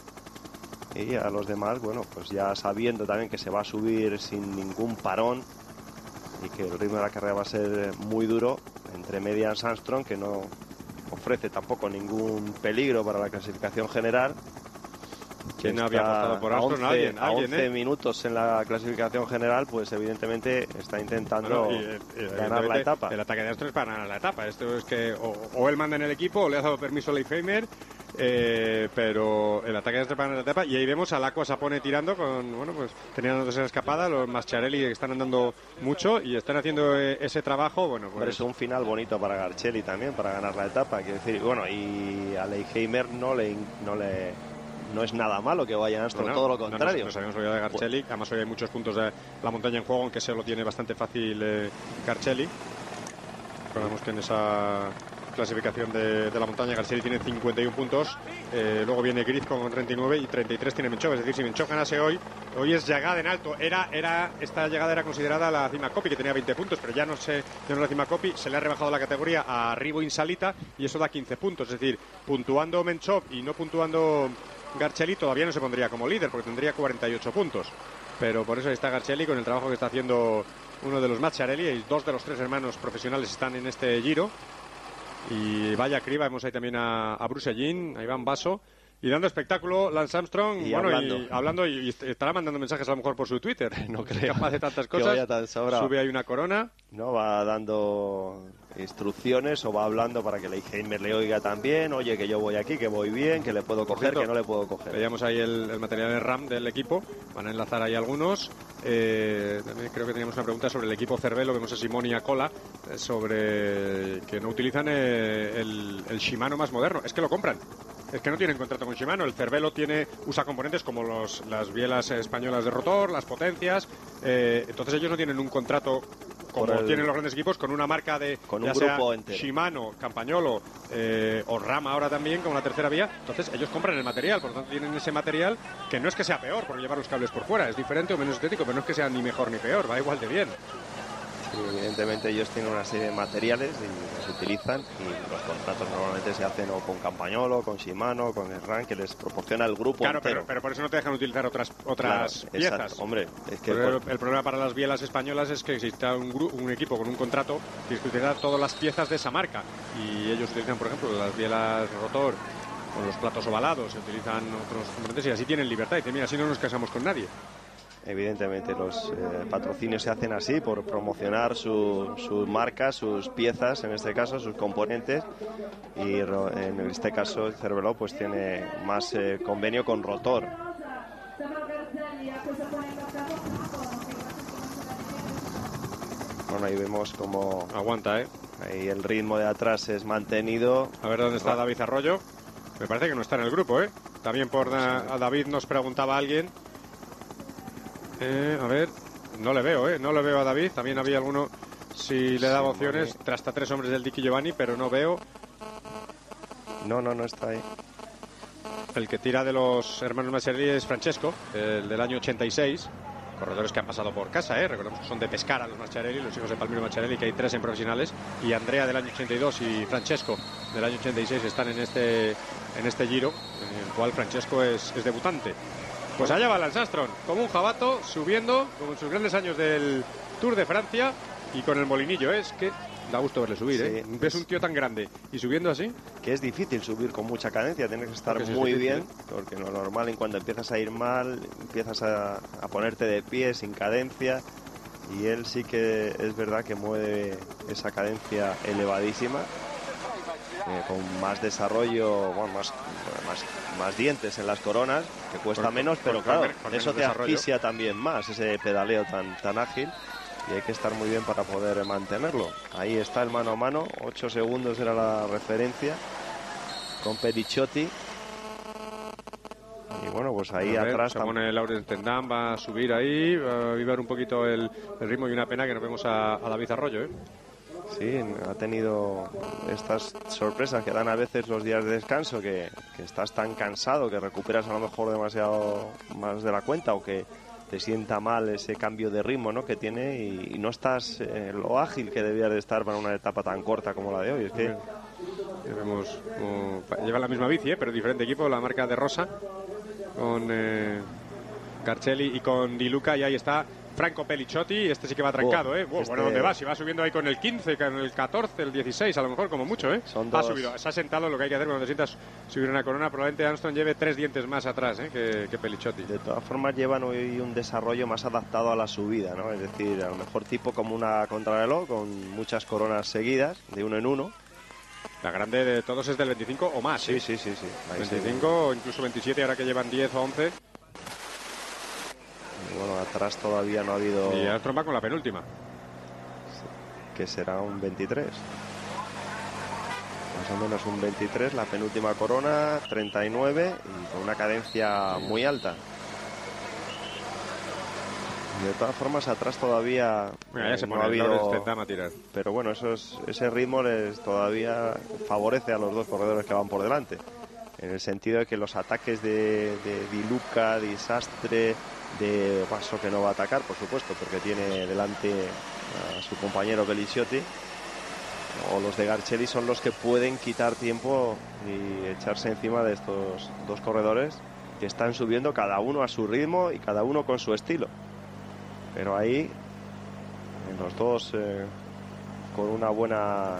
y a los demás, bueno, pues ya sabiendo también que se va a subir sin ningún parón y que el ritmo de la carrera va a ser muy duro, entre medias Armstrong, que no ofrece tampoco ningún peligro para la clasificación general. ¿Quién que había está apostado por a Armstrong? 11, Alguien, a alguien, 11 ¿eh? minutos en la clasificación general, pues evidentemente está intentando Bueno, y, eh, eh, ganar la etapa. El ataque de Armstrong es para ganar la etapa. Esto es que o, o él manda en el equipo o le ha dado permiso a Leifheimer, eh, pero el ataque de ganar la etapa. Y ahí vemos al Aqua Sapone tirando con, bueno, pues tenían dos en escapada, los Mascharelli que están andando mucho y están haciendo eh, ese trabajo, bueno, Pero pues es un final bonito para Garcelli también, para ganar la etapa. Quiero decir, bueno, y a Leikheimer no le, no le no es nada malo que vaya Armstrong, No, no, todo lo contrario. No, nos habíamos olvidado de Garcelli, además hoy hay muchos puntos de la montaña en juego, aunque se lo tiene bastante fácil eh, Garcelli. Recordamos que en esa clasificación de, la montaña Garcelli tiene 51 puntos, eh, luego viene Griz con 39 y 33 tiene Menchov, es decir, si Menchov ganase hoy, hoy es llegada en alto, era, era, esta llegada era considerada la cima Copi, que tenía 20 puntos, pero ya no, se, ya la cima Copi, se le ha rebajado la categoría a Ribo Insalita y eso da 15 puntos, es decir, puntuando Menchov y no puntuando Garcelli todavía no se pondría como líder porque tendría 48 puntos. Pero por eso ahí está Garcelli con el trabajo que está haciendo uno de los Macharelli, y dos de los tres hermanos profesionales están en este giro. Y vaya criba, vemos ahí también a, a Bruce Jean, a Iván Basso. Y dando espectáculo, Lance Armstrong, Y bueno, hablando. y hablando, y, y estará mandando mensajes a lo mejor por su Twitter. No creo capaz de tantas que cosas. vaya tan. Sube ahí una corona. ¿no? Va dando instrucciones o va hablando para que Leiheimer le oiga también, oye, que yo voy aquí, que voy bien, que le puedo coger, cierto, que no le puedo coger. Veíamos ahí el, el material de RAM del equipo. Van a enlazar ahí algunos. Eh, también creo que teníamos una pregunta sobre el equipo Cervelo. Vemos a Simón y a Cola eh, sobre que no utilizan eh, el, el Shimano más moderno. Es que lo compran. Es que no tienen contrato con Shimano. El Cervelo tiene usa componentes como los, las bielas españolas de rotor, las potencias. eh, entonces ellos no tienen un contrato como el- tienen los grandes equipos con una marca de Con un ya sea grupo entero. Shimano, Campagnolo eh, o Rama ahora también como la tercera vía. Entonces ellos compran el material, por lo tanto tienen ese material que no es que sea peor por llevar los cables por fuera, es diferente o menos estético, pero no es que sea ni mejor ni peor, va igual de bien. Evidentemente ellos tienen una serie de materiales y los utilizan y los contratos normalmente se hacen o con Campagnolo, con Shimano, con el RAN que les proporciona el grupo Claro, pero, pero por eso no te dejan utilizar otras otras Claro, piezas. exacto. Hombre, es que el, el problema para las bielas españolas es que está un, un equipo con un contrato, que utilizar todas las piezas de esa marca. Y ellos utilizan, por ejemplo, las bielas rotor con los platos ovalados, se utilizan otros componentes y así tienen libertad. Y dicen, mira, así no nos casamos con nadie. Evidentemente los eh, patrocinios se hacen así por promocionar su- sus marcas, sus piezas, en este caso sus componentes y en este caso el Cervelo pues tiene más eh, convenio con Rotor. Bueno, ahí vemos como Aguanta, ¿eh? ahí el ritmo de atrás es mantenido. A ver dónde está David Arroyo. Me parece que no está en el grupo, ¿eh? También por da- a David nos preguntaba alguien. Eh, a ver, no le veo, ¿eh? No le veo a David. También había alguno, si le daba Simone. opciones, tras hasta tres hombres del Dicky Giovanni, pero no veo. No, no, no está ahí. El que tira de los hermanos Masserli es Francesco, el del año 86. Corredores que han pasado por casa, ¿eh? recordemos que son de Pescara los Macharelli, los hijos de Palmiro Macharelli, que hay tres en profesionales. Y Andrea del año 82 y Francesco del año 86 están en este, en este giro, en el cual Francesco es, es debutante. Pues allá va Lance Armstrong, como un jabato, subiendo, como en sus grandes años del Tour de Francia, y con el molinillo. ¿eh? Es que da gusto verle subir, ¿eh? Sí, Ves es- un tío tan grande y subiendo así. que es difícil subir con mucha cadencia, tienes que estar Porque sí es muy bien, porque lo normal en cuando empiezas a ir mal, empiezas a, a ponerte de pie sin cadencia y él sí que es verdad que mueve esa cadencia elevadísima, eh, con más desarrollo, bueno, más, más, más dientes en las coronas, que cuesta menos, pero claro, eso menos te desarrollo. asfixia también más, ese pedaleo tan, tan ágil. Y hay que estar muy bien para poder mantenerlo. Ahí está el mano a mano, 8 segundos era la referencia con Pericciotti. Y bueno, pues ahí ver, atrás se pone Laurent Tendam, va a subir ahí, va a vibrar un poquito el, el ritmo y una pena que no vemos a, a David Arroyo. ¿eh? Sí, ha tenido estas sorpresas que dan a veces los días de descanso, que, estás tan cansado que recuperas a lo mejor demasiado más de la cuenta o que te sienta mal ese cambio de ritmo ¿no? que tiene y, no estás eh, lo ágil que debías de estar para una etapa tan corta como la de hoy. Es que vemos, lleva la misma bici, ¿eh? pero diferente equipo, la marca de Rosa, con eh, Garcelli y con Di Luca, y ahí está Franco Pelliciotti, este sí que va trancado, ¿eh? Este- Bueno, ¿dónde va? Si va subiendo ahí con el 15, con el 14, el 16, a lo mejor como mucho, ¿eh? Son Ha dos. subido, se ha sentado lo que hay que hacer cuando te sientas subir una corona, probablemente Armstrong lleve tres dientes más atrás, ¿eh? Que, que. De todas formas llevan hoy un desarrollo más adaptado a la subida, ¿no? Es decir, a lo mejor tipo como una contrarreloj con muchas coronas seguidas, de uno en uno. La grande de todos es del 25 o más, Sí, ¿eh? sí, sí, sí. Ahí se- 25 o incluso 27, ahora que llevan 10 o 11. Bueno, atrás todavía no ha habido Y Armstrong va con la penúltima. que será un 23. Más o menos un 23, la penúltima corona, 39 y con una cadencia muy alta. De todas formas, atrás todavía Mira, ya eh, se no pone ha habido Lawrence tirar. pero bueno, eso es- ese ritmo les todavía favorece a los dos corredores que van por delante. En el sentido de que los ataques de, de Di Luca, de Sastre, de Paso que no va a atacar, por supuesto, porque tiene delante a su compañero Beliciotti, o los de Garcelli son los que pueden quitar tiempo y echarse encima de estos dos corredores que están subiendo cada uno a su ritmo y cada uno con su estilo. Pero ahí los dos eh, con una buena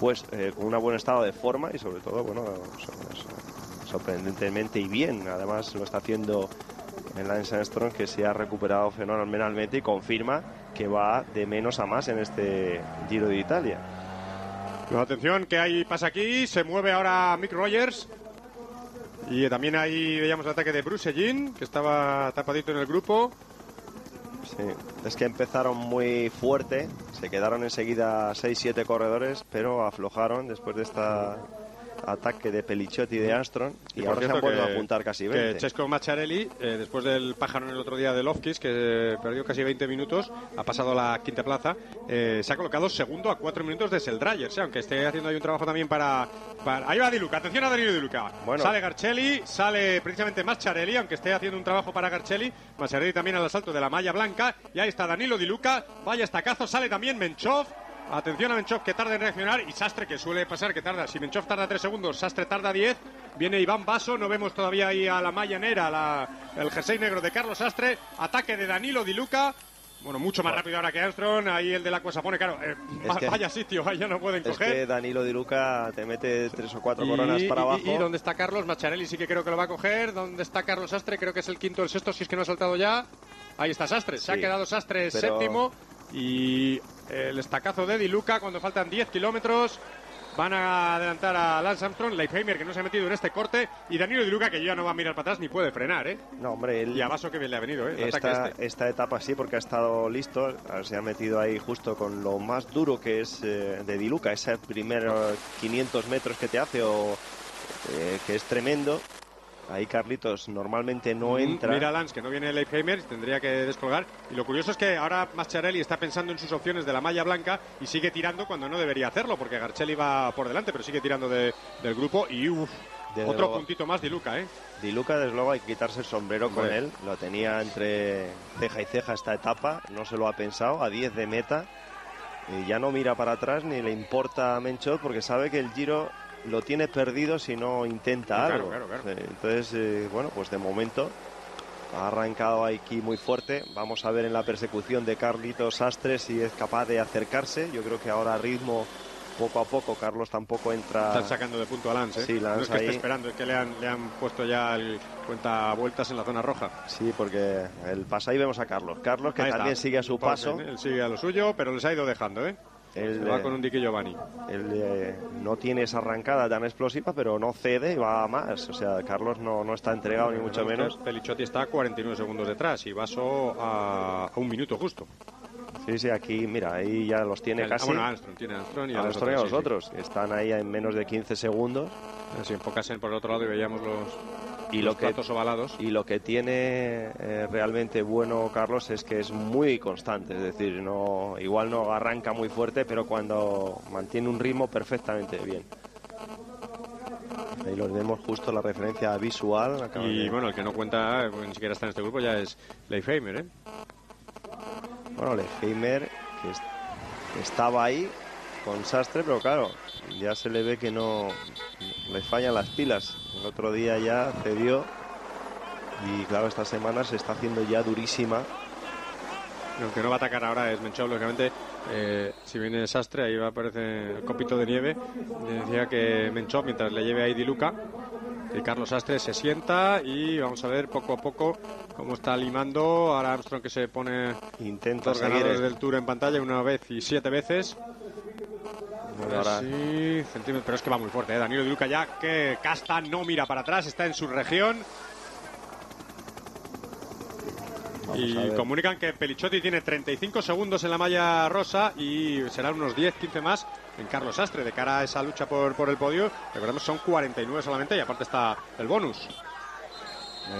pues eh, un buen estado de forma y sobre todo bueno sorprendentemente y bien además lo está haciendo en Lance Armstrong que se ha recuperado fenomenalmente y confirma que va de menos a más en este Giro de Italia pues atención que hay pasa aquí se mueve ahora Mick Rogers y también ahí veíamos el ataque de Bruce Jean, que estaba tapadito en el grupo. Sí, es que empezaron muy fuerte, se quedaron enseguida 6-7 corredores, pero aflojaron después de esta ataque de Pelichotti y de Armstrong y, ahora se han vuelto a apuntar casi 20. Que Chesco Macharelli, eh, después del pájaro en el otro día de Lovkis, que perdió casi 20 minutos, ha pasado a la quinta plaza, eh, se ha colocado segundo a 4 minutos de Seldrayer, aunque esté haciendo ahí un trabajo también para... Ahí va Diluca, atención a Danilo Diluca. Sale Garcelli, sale precisamente Macharelli, aunque esté haciendo un trabajo para Garcelli, Macharelli también al asalto de la malla blanca, y ahí está Danilo Diluca, vaya estacazo, sale también Menchov, Atención a Menchov que tarda en reaccionar y Sastre que suele pasar que tarda. Si Menchov tarda 3 segundos, Sastre tarda 10. Viene Iván Basso, no vemos todavía ahí a la malla la, el jersey negro de Carlos Sastre. Ataque de Danilo Di Luca. Bueno, mucho más rápido ahora que Armstrong. Ahí el de la cosa pone, claro, eh, vaya sitio, ahí ya no pueden coger. Es que Danilo Di Luca te mete tres o cuatro coronas para abajo. Y, dónde está Carlos? Macharelli sí que creo que lo va a coger. ¿Dónde está Carlos Sastre? Creo que es el quinto o el sexto, si es que no ha saltado ya. Ahí está Sastre. Se ha quedado Sastre séptimo. Y el estacazo de Diluca cuando faltan 10 kilómetros. Van a adelantar a Lance Armstrong, Leifheimer que no se ha metido en este corte y Danilo Diluca que ya no va a mirar para atrás ni puede frenar, ¿eh? No, hombre, él... Y a Vaso que bien le ha venido, ¿eh? Esta, este. esta, etapa sí, porque ha estado listo, se ha metido ahí justo con lo más duro que es eh, de Diluca, ese primer 500 metros que te hace o eh, que es tremendo Ahí Carlitos normalmente no entra. Mira Lance, que no viene Leifheimer, tendría que descolgar. Y lo curioso es que ahora Mascherelli está pensando en sus opciones de la malla blanca y sigue tirando cuando no debería hacerlo, porque Garcelli va por delante, pero sigue tirando del grupo. Y uff, otro puntito más de Luca, ¿eh? Di Luca, desde luego, hay que quitarse el sombrero con él. Lo tenía entre ceja y ceja esta etapa, no se lo ha pensado, a 10 de meta. Y ya no mira para atrás ni le importa a Menchot porque sabe que el giro lo tiene perdido si no intenta algo. Entonces, eh, bueno, pues de momento ha arrancado aquí muy fuerte. Vamos a ver en la persecución de Carlitos Sastre si es capaz de acercarse. Yo creo que ahora ritmo poco a poco. Carlos tampoco entra. Están sacando de punto a Lance. ¿eh? Sí, Lance no es que esté esperando, es que le han, le han puesto ya el cuenta vueltas en la zona roja. Sí, porque el pasa ahí vemos a Carlos. Carlos que también sigue a su paso. Él sigue a lo suyo, pero les ha ido dejando, ¿eh? Él, va con un Giovanni. Él eh, no tiene esa arrancada tan explosiva, pero no cede y va más. O sea, Carlos no, no está entregado ni mucho menos. Pelichotti está a 49 segundos detrás y Vaso a, a un minuto justo. Sí, sí, aquí, mira, ahí ya los tiene casi. Ah, bueno, tiene Armstrong y a, los, otros, los otros. Están ahí en menos de 15 segundos. Si enfocasen por el otro lado y veíamos los, y lo que, ovalados. Y lo que tiene eh, realmente bueno Carlos es que es muy constante, es decir, no igual no arranca muy fuerte, pero cuando mantiene un ritmo perfectamente bien. Ahí los vemos justo la referencia visual. Y bueno, el que no cuenta, ni siquiera está en este grupo, ya es Leifheimer, ¿eh? Bueno, Leifheimer, que estaba ahí con Sastre, pero claro, ya se le ve que no le fallan las pilas. El otro día ya cedió y claro, esta semana se está haciendo ya durísima. Lo que no va a atacar ahora es Menchov, lógicamente. Eh, si viene desastre, ahí va a aparecer el copito de nieve. decía que Menchov, mientras le lleve ahí Diluca, y Carlos Astre se sienta y vamos a ver poco a poco cómo está limando. Ahora Armstrong que se pone intenta los ganadores del Tour en pantalla una vez y siete veces. Sí, pero es que va muy fuerte, ¿eh? Danilo Diluca ya que Casta no mira para atrás, está en su región. y comunican que Pelichotti tiene 35 segundos en la malla rosa y serán unos 10-15 más en Carlos Astre de cara a esa lucha por, por el podio. Recordemos son 49 solamente y aparte está el bonus.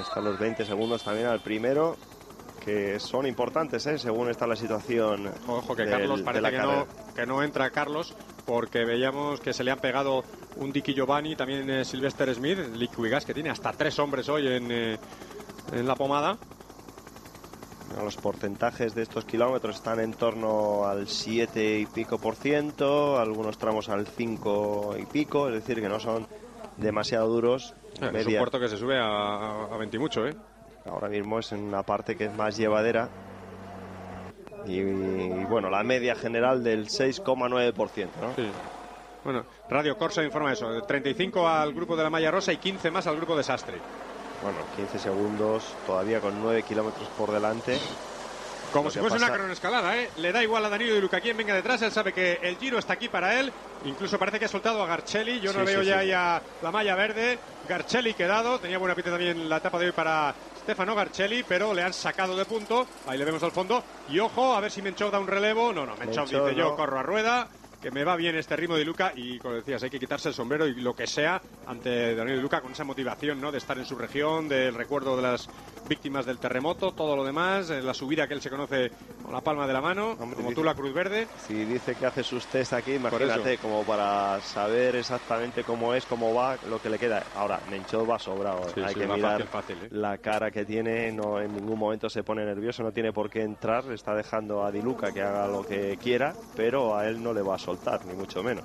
están los 20 segundos también al primero que son importantes, ¿eh? según está la situación. Ojo que Carlos parece que no, que no entra Carlos porque veíamos que se le han pegado un Dicky Giovanni, también eh, Sylvester Smith, Liquigas, que tiene hasta tres hombres hoy en, eh, en la pomada. Los porcentajes de estos kilómetros están en torno al 7 y pico por ciento, algunos tramos al 5 y pico, es decir, que no son demasiado duros. Es un puerto que se sube a, a 20 y mucho, ¿eh? Ahora mismo es en una parte que es más llevadera. y, y, bueno, la media general del 6,9%. ¿no? Sí. Bueno, Radio Corsa informa eso, 35 al grupo de la malla rosa y 15 más al grupo desastre. Bueno, 15 segundos, todavía con 9 kilómetros por delante. Como si fuese pasa... una cronoescalada, ¿eh? Le da igual a Danilo y Luca quien venga detrás, él sabe que el giro está aquí para él. Incluso parece que ha soltado a Garcelli. Yo no Sí, veo sí, ya sí. ya la malla verde. Garcelli quedado. Tenía buena pinta también la etapa de hoy para Stefano Garcelli, pero le han sacado de punto. Ahí le vemos al fondo. Y ojo, a ver si Menchov da un relevo. No, no, Menchov Menchov dice yo corro a rueda. Que me va bien este ritmo de Luca y como decías, hay que quitarse el sombrero y lo que sea ante Danilo y Luca con esa motivación ¿no? de estar en su región, del recuerdo de las víctimas del terremoto, todo lo demás, eh, la subida que él se conoce con la palma de la mano, Hombre, como dice- tú la Cruz Verde. Si dice que hace sus test aquí, imagínate, como para saber exactamente cómo es, cómo va, lo que le queda. Ahora, Menchov va sobrado. Sí, Hay sí, que mirar fácil, fácil, ¿eh? la cara que tiene, no en ningún momento se pone nervioso, no tiene por qué entrar, está dejando a Diluca que haga lo que quiera, pero a él no le va a soltar, ni mucho menos.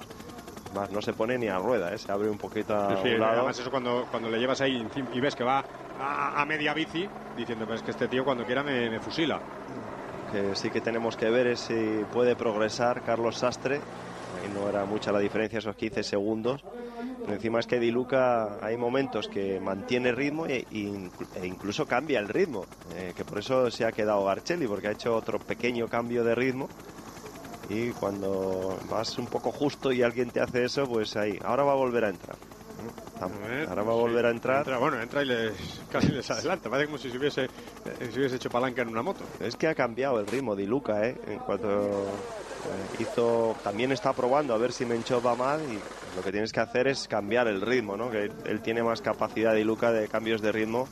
Más, no se pone ni a rueda, ¿eh? se abre un poquito a Sí, un lado. además eso cuando, cuando le llevas ahí y ves que va a, a media bici, diciendo pues que este tío cuando quiera me, me fusila. que sí que tenemos que ver es si puede progresar Carlos Sastre. Ahí no era mucha la diferencia, esos 15 segundos. Pero encima es que Di Luca hay momentos que mantiene ritmo e, e incluso cambia el ritmo. eh, que por eso se ha quedado Garcelli, porque ha hecho otro pequeño cambio de ritmo. Y cuando vas un poco justo y alguien te hace eso, pues ahí, ahora va a volver a entrar. Ver, Ahora va a sí, volver a entrar. entra, bueno, entra y les, casi les adelanta. Parece como si se hubiese, eh, se hubiese hecho palanca en una moto. Es que ha cambiado el ritmo de Luca, ¿eh? En cuanto eh, hizo, también está probando a ver si Menchov va mal y lo que tienes que hacer es cambiar el ritmo, ¿no? Que él tiene más capacidad de Luca de cambios de ritmo.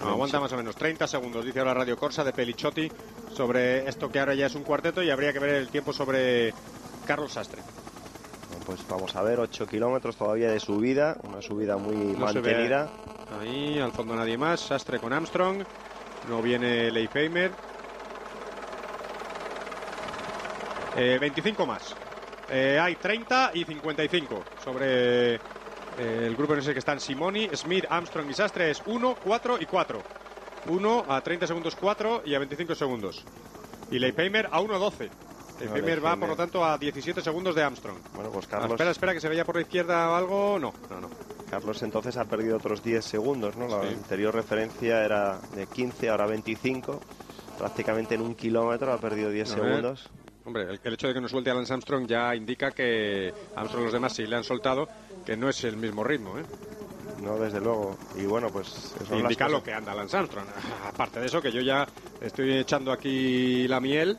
No, aguanta más o menos 30 segundos, dice ahora Radio Corsa de Pelichotti sobre esto que ahora ya es un cuarteto y habría que ver el tiempo sobre Carlos Sastre. Pues vamos a ver, 8 kilómetros todavía de subida, una subida muy No mantenida. Ahí, al fondo nadie más. Sastre con Armstrong. No viene Leifheimer. Eh, 25 más. Eh, hay 30 y 55 sobre eh, el grupo en ese que están Simoni, Smith, Armstrong y Sastre. Es 1, 4 y 4. 1 a 30 segundos 4 y a 25 segundos. Y Leifheimer a 1, 12. Leifheimer va, por lo tanto, a 17 segundos de Armstrong. Bueno, pues Ah, Carlos, espera, espera, que se veía por la izquierda o algo. No, no, no. Carlos entonces ha perdido otros 10 segundos, ¿no? La Sí. anterior referencia era de 15, ahora 25. Prácticamente en un kilómetro ha perdido 10 A ver. Hombre, el, el hecho de que no suelte a Lance Armstrong ya indica que Armstrong los demás sí le han soltado, que no es el mismo ritmo, ¿eh? No, desde luego. Y bueno, pues las indica lo que anda Lance Armstrong. Aparte de eso, que yo ya estoy echando aquí la miel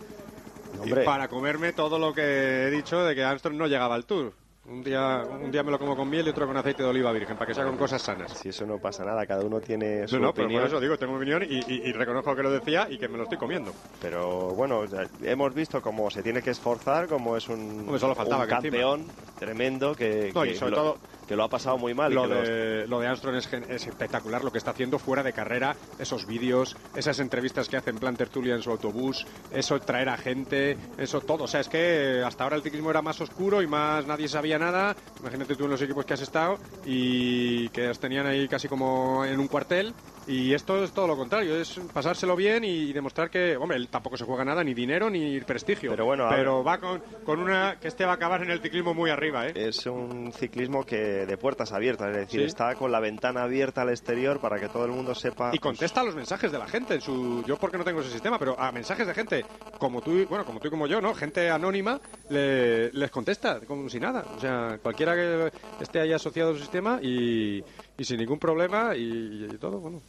Hombre. para comerme todo lo que he dicho de que Armstrong no llegaba al Tour. Un día, un día me lo como con miel y otro con aceite de oliva virgen, para que sea con cosas sanas. Si eso no pasa nada, cada uno tiene su No, no, pero opinión. por eso digo, tengo mi opinión y, y- y reconozco que lo decía y que me lo estoy comiendo. Pero bueno, hemos visto cómo se tiene que esforzar, cómo es un, Hombre, solo faltaba un que encima- campeón tremendo que, No, y que sobre lo, todo- que lo ha pasado muy mal. y Lo que los- de, lo de Armstrong es, es espectacular lo que está haciendo fuera de carrera, esos vídeos, esas entrevistas que hace en plan tertulia en su autobús, eso traer a gente, eso todo. O sea, es que hasta ahora el ciclismo era más oscuro y más nadie sabía nada. Imagínate tú en los equipos que has estado y que os tenían ahí casi como en un cuartel. Y esto es todo lo contrario, es pasárselo bien y demostrar que, hombre, él tampoco se juega nada, ni dinero ni prestigio. Pero bueno, pero va con, con una que este va a acabar en el ciclismo muy arriba, ¿eh? Es un ciclismo que de puertas abiertas, es decir, Sí. está con la ventana abierta al exterior para que todo el mundo sepa. y pues, contesta a los mensajes de la gente en su yo porque no tengo ese sistema pero a mensajes de gente como tú y- bueno como tú y como yo no gente anónima le- les contesta como si nada o sea cualquiera que esté ahí asociado a su sistema y, y sin ningún problema y, y todo bueno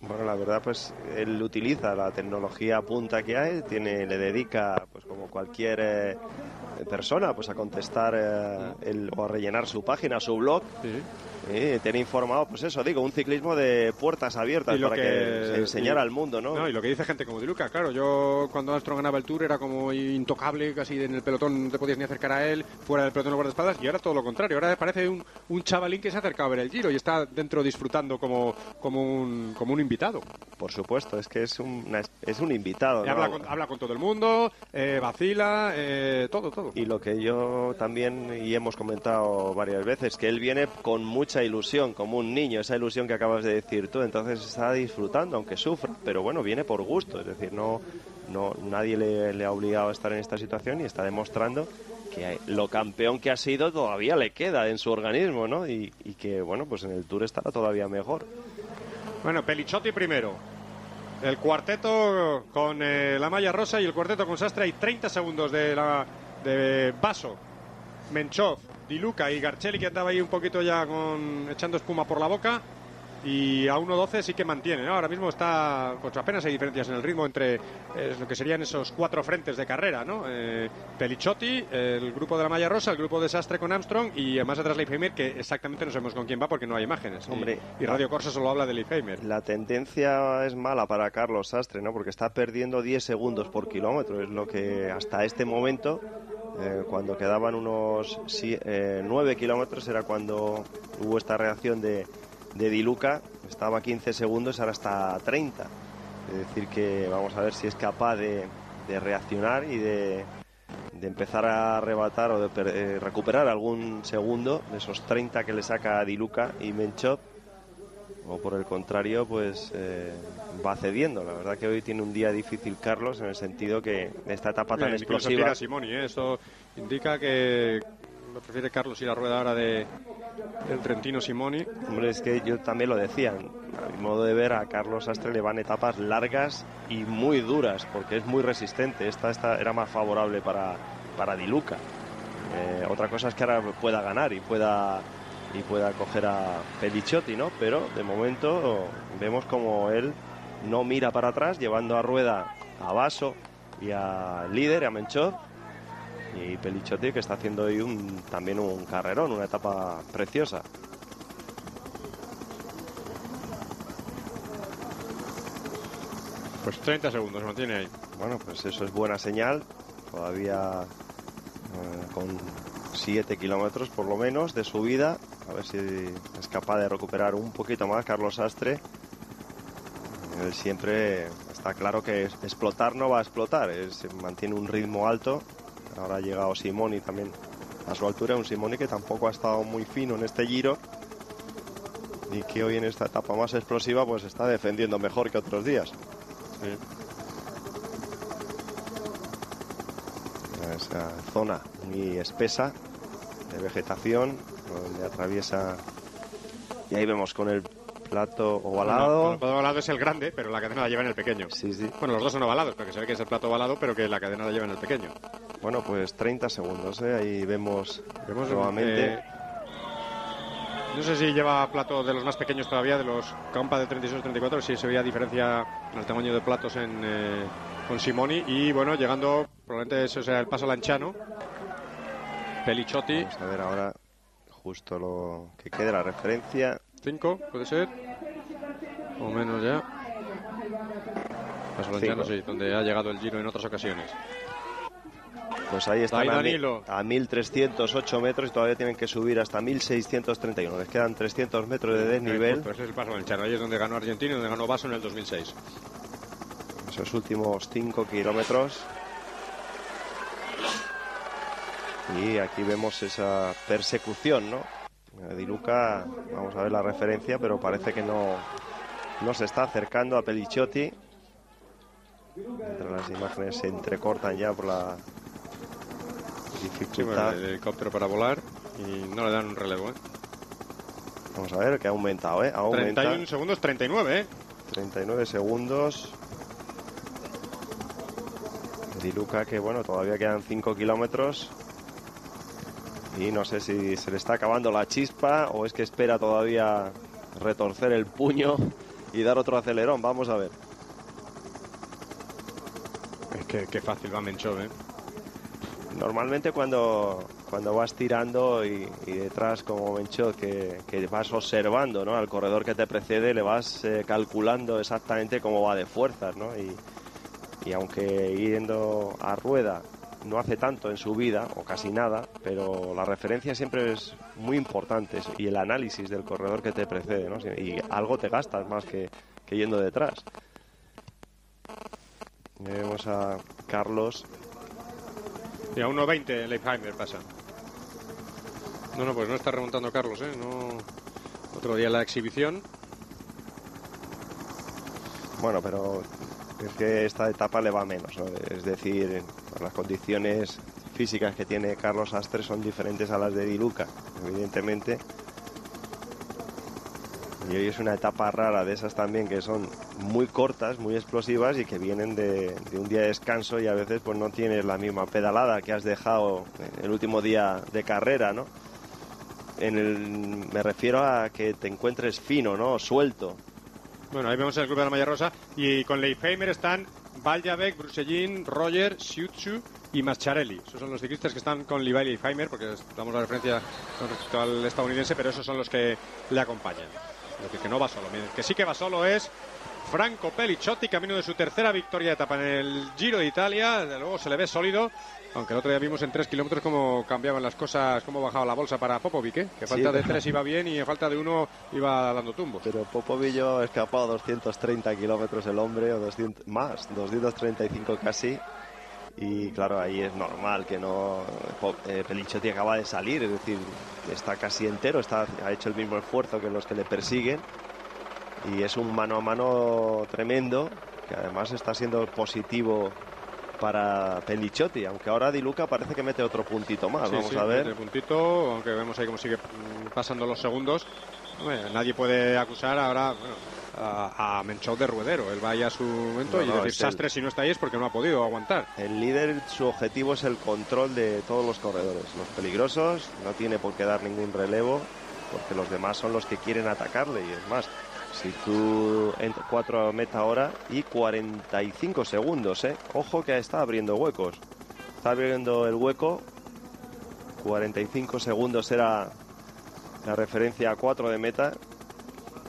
Bueno, la verdad, pues él utiliza la tecnología punta que hay, tiene, le dedica, pues como cualquier eh, persona, pues a contestar eh, el- o a rellenar su página, su blog. Y tiene informado, pues eso, digo, un ciclismo de puertas abiertas para que, que- se enseñara y- al mundo, ¿no? y lo que dice gente como Di Luca, claro, yo cuando Armstrong ganaba el Tour era como intocable, casi en el pelotón no te podías ni acercar a él, fuera del pelotón de guardaespaldas, y ahora todo lo contrario, ahora parece un, un chavalín que se ha acercado a ver el Giro y está dentro disfrutando como, como, un, como un invitado. Por supuesto, es que es un, una- es un invitado. ¿no? habla, con, habla con todo el mundo, eh, vacila, eh, todo, todo. Y lo que yo también y hemos comentado varias veces, que él viene con mucha ilusión, como un niño, esa ilusión que acabas de decir tú, entonces está disfrutando, aunque sufra, pero bueno, viene por gusto, es decir, no, no, nadie le, le ha obligado a estar en esta situación y está demostrando que lo campeón que ha sido todavía le queda en su organismo, ¿no? Y, y que, bueno, pues en el Tour estará todavía mejor. Bueno, Pelichotti primero. El cuarteto con eh, la malla rosa y el cuarteto con Sastre. Hay 30 segundos de, la, de Vaso, Menchov, Di Luca y Garcelli que andaba ahí un poquito ya con echando espuma por la boca. Y a 1.12 sí que mantiene. ¿no? Ahora mismo está, pues apenas hay diferencias en el ritmo entre eh, lo que serían esos cuatro frentes de carrera. ¿no? Eh, Pelichotti, el grupo de la malla rosa, el grupo de Sastre con Armstrong y más atrás Leifheimer, que exactamente no sabemos con quién va porque no hay imágenes. Hombre, y, y Radio Corsa solo habla de Leifheimer. La tendencia es mala para Carlos Sastre, ¿no? porque está perdiendo 10 segundos por kilómetro. Es lo que hasta este momento eh, cuando quedaban unos 9 kilómetros era cuando hubo esta reacción de, de Diluca, estaba a 15 segundos, ahora está a 30. Es decir, que vamos a ver si es capaz de, de reaccionar y de, de, empezar a arrebatar o de eh, recuperar algún segundo de esos 30 que le saca Diluca y Menchov. O por el contrario, pues eh, va cediendo. La verdad que hoy tiene un día difícil Carlos en el sentido que esta etapa tan Bien, explosiva. Simoni, ¿eh? Esto indica que lo prefiere Carlos ir a rueda ahora de, del Trentino Simoni. Hombre, es que yo también lo decía. A mi modo de ver, a Carlos Astre le van etapas largas y muy duras, porque es muy resistente. Esta, esta era más favorable para, para Diluca. Eh, otra cosa es que ahora pueda ganar y pueda y pueda coger a Pelichotti, ¿no? Pero de momento vemos como él no mira para atrás, llevando a rueda a Vaso y a líder, a Menchov, y Pelichotti que está haciendo hoy un, también un carrerón, una etapa preciosa. Pues 30 segundos, mantiene ahí. Bueno, pues eso es buena señal. Todavía eh, con 7 kilómetros por lo menos de subida. A ver si es capaz de recuperar un poquito más Carlos Astre. Él siempre está claro que explotar no va a explotar. Mantiene un ritmo alto. Ahora ha llegado Simoni también a su altura. Un Simoni que tampoco ha estado muy fino en este giro. Y que hoy en esta etapa más explosiva pues está defendiendo mejor que otros días. Sí. Esa zona muy espesa de vegetación donde atraviesa y ahí vemos con el plato ovalado. Bueno, el plato ovalado es el grande, pero la cadena la lleva en el pequeño. Sí, sí. Bueno, los dos son ovalados, porque se ve que es el plato ovalado, pero que la cadena la lleva en el pequeño. Bueno, pues 30 segundos, ¿eh? ahí vemos, vemos nuevamente. Eh, no sé si lleva plato de los más pequeños todavía, de los Campa de 36-34, si se veía diferencia en el tamaño de platos en, eh, con Simoni. Y bueno, llegando, probablemente eso sea el paso lanchano. Pelichotti. Vamos a ver ahora justo lo que quede la referencia. 5, puede ser. O menos ya. Paso lanchano, sí, donde ha llegado el giro en otras ocasiones. Pues ahí están a, a 1308 metros y todavía tienen que subir hasta 1631. Les quedan 300 metros de desnivel. Pues es el paso. Ahí es donde ganó Argentina y donde ganó Vaso en el 2006. Esos últimos 5 kilómetros. Y aquí vemos esa persecución, ¿no? Diluca, vamos a ver la referencia, pero parece que no, no se está acercando a Pelichotti. Mientras las imágenes se entrecortan ya por la Sí, dificultad. el helicóptero para volar y no le dan un relevo. ¿eh? Vamos a ver que ha aumentado, ¿eh? Aumenta 31 segundos, 39, ¿eh? 39 segundos. Diluca que bueno, todavía quedan 5 kilómetros. Y no sé si se le está acabando la chispa o es que espera todavía retorcer el puño y dar otro acelerón. Vamos a ver. Es que qué fácil va Menchov, ¿eh? Normalmente cuando, cuando vas tirando y, y detrás como Menchot que, que vas observando ¿no? al corredor que te precede, le vas eh, calculando exactamente cómo va de fuerzas, ¿no? Y, y aunque yendo a rueda no hace tanto en su vida, o casi nada, pero la referencia siempre es muy importante y el análisis del corredor que te precede, ¿no? Y algo te gastas más que, que yendo detrás. Vemos a Carlos Y a 1.20 Leifheimer pasa. No, no, pues no está remontando Carlos, ¿eh? No... Otro día la exhibición. Bueno, pero es que esta etapa le va menos, es decir, las condiciones físicas que tiene Carlos Astre son diferentes a las de Di Luca, evidentemente. Y hoy es una etapa rara de esas también que son muy cortas, muy explosivas y que vienen de, un día de descanso y a veces pues no tienes la misma pedalada que has dejado el último día de carrera, ¿no? En el, me refiero a que te encuentres fino, ¿no? Suelto. Bueno, ahí vemos el grupo de la Malla Rosa y con Leifheimer están Valjavec, Brusellin, Roger, Siutsu y Mascharelli. Esos son los ciclistas que están con Levi Leifheimer, porque damos la referencia con al estadounidense, pero esos son los que le acompañan. Es que no va solo. El que sí que va solo es Franco Pelliciotti, camino de su tercera victoria de etapa en el Giro de Italia. De luego se le ve sólido, aunque el otro día vimos en tres kilómetros cómo cambiaban las cosas, cómo bajaba la bolsa para Popovic, ¿eh? que falta de tres iba bien y a falta de uno iba dando tumbos. Pero Popovic ha escapado 230 kilómetros el hombre, o 200, más, 235 casi. Y claro, ahí es normal que no. Eh, Pelichotti acaba de salir, es decir, está casi entero, está, ha hecho el mismo esfuerzo que los que le persiguen. Y es un mano a mano tremendo, que además está siendo positivo para Pelichotti, aunque ahora Di Luca parece que mete otro puntito más. Vamos a ver. puntito, aunque vemos ahí cómo sigue pasando los segundos. nadie puede acusar ahora a, a Menchot de Ruedero. Él vaya a su momento y decir, Sastre si no está ahí es porque no ha podido aguantar. El líder, su objetivo es el control de todos los corredores. Los peligrosos, no tiene por qué dar ningún relevo, porque los demás son los que quieren atacarle. Y es más, si tú entras 4 meta ahora y 45 segundos, ¿eh? Ojo que está abriendo huecos. Está abriendo el hueco. 45 segundos era la referencia a 4 de meta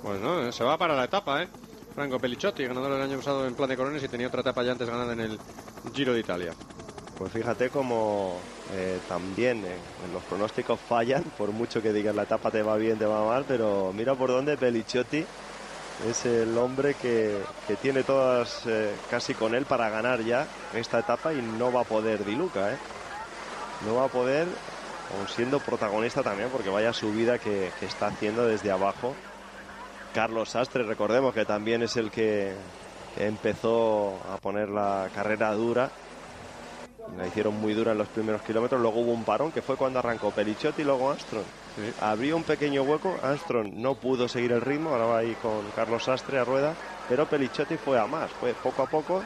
bueno, se va para la etapa, ¿eh? Franco Pelliciotti, ganador del año pasado en plan de corones y tenía otra etapa ya antes ganada en el Giro de Italia. Pues fíjate cómo eh, también eh, los pronósticos fallan, por mucho que digan la etapa te va bien, te va mal, pero mira por dónde Pelliciotti es el hombre que, tiene todas eh, casi con él para ganar ya esta etapa y no va a poder Diluca, ¿eh? No va a poder, aun siendo protagonista también, porque vaya subida que, que está haciendo desde abajo Carlos Sastre, recordemos que también es el que empezó a poner la carrera dura. La hicieron muy dura en los primeros kilómetros. Luego hubo un parón que fue cuando arrancó Pelichotti y luego Armstrong. Abrió un pequeño hueco. Armstrong no pudo seguir el ritmo. Ahora va ahí con Carlos Sastre a rueda. Pero Pelichotti fue a más. Fue poco a poco.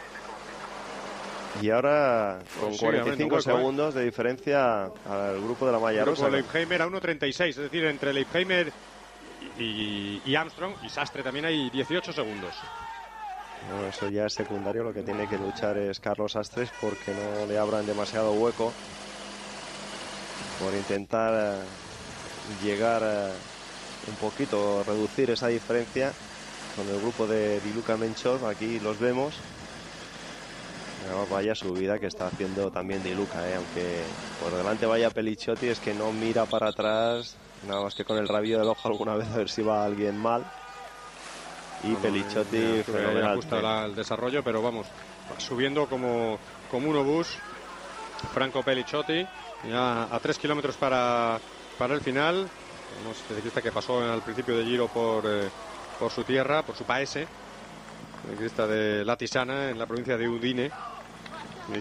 Y ahora con 45 ¿eh? segundos de diferencia al grupo de la Malla Rosa. Leifheimer a 1.36. Es decir, entre Leifheimer y, Armstrong y Sastre también hay 18 segundos. Eso ya es secundario, lo que tiene que luchar es Carlos Astres porque no le abran demasiado hueco por intentar eh, llegar eh, un poquito, reducir esa diferencia con el grupo de Diluca Menchov, aquí los vemos. Vaya subida que está haciendo también Diluca, eh, aunque por delante vaya Pelichotti, es que no mira para atrás, Nada más que con el rabillo del ojo alguna vez a ver si va alguien mal. Y Pelichotti fenomenal. el desarrollo, pero vamos, subiendo como, como un obús. Franco Pelichotti, ya a tres kilómetros para, para el final. Vemos ciclista que pasó al principio de Giro por, eh, por su tierra, por su paese. Ciclista de Latisana, en la provincia de Udine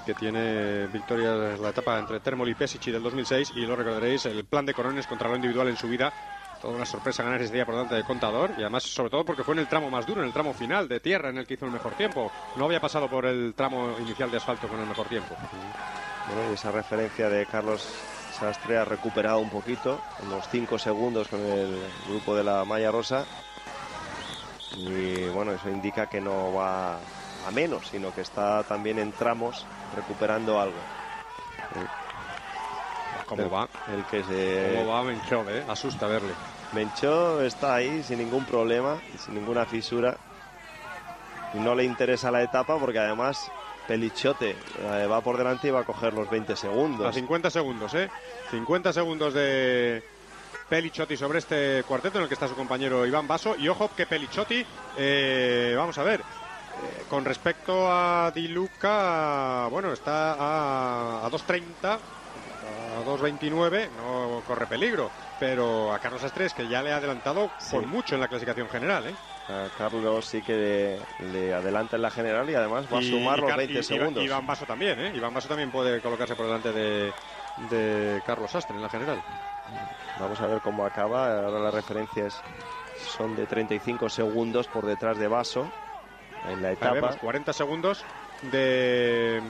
que tiene victoria en la etapa entre Termoli y Pesici del 2006 y lo recordaréis, el plan de Corones contra lo individual en su vida. Toda una sorpresa ganar ese día por delante de Contador y además sobre todo porque fue en el tramo más duro, en el tramo final de tierra en el que hizo el mejor tiempo. No había pasado por el tramo inicial de asfalto con el mejor tiempo. Bueno, y esa referencia de Carlos Sastre ha recuperado un poquito, unos 5 segundos con el grupo de la Malla Rosa. Y bueno, eso indica que no va a menos, sino que está también en tramos recuperando algo. ¿Cómo va? El que se... ¿Cómo va Mencho, eh? Asusta verle. Mencho está ahí sin ningún problema, sin ninguna fisura. Y no le interesa la etapa porque además Pelichote eh, va por delante y va a coger los 20 segundos. A 50 segundos, ¿eh? 50 segundos de Pelichotti sobre este cuarteto en el que está su compañero Iván Basso. Y ojo que Pelichotti, eh, vamos a ver, eh, con respecto a Di Luca, bueno, está a, a 2.30, a 2.29, no corre peligro, pero a Carlos Astres, que ya le ha adelantado por mucho en la clasificación general. ¿eh? A Carlos sí que le, adelanta en la general y además va a sumar los 20 segundos. Iván Basso también, ¿eh? Iván Basso también puede colocarse por delante de, de Carlos Astre en la general. Vamos a ver cómo acaba. Ahora las referencias son de 35 segundos por detrás de Basso en la etapa. 40 segundos de,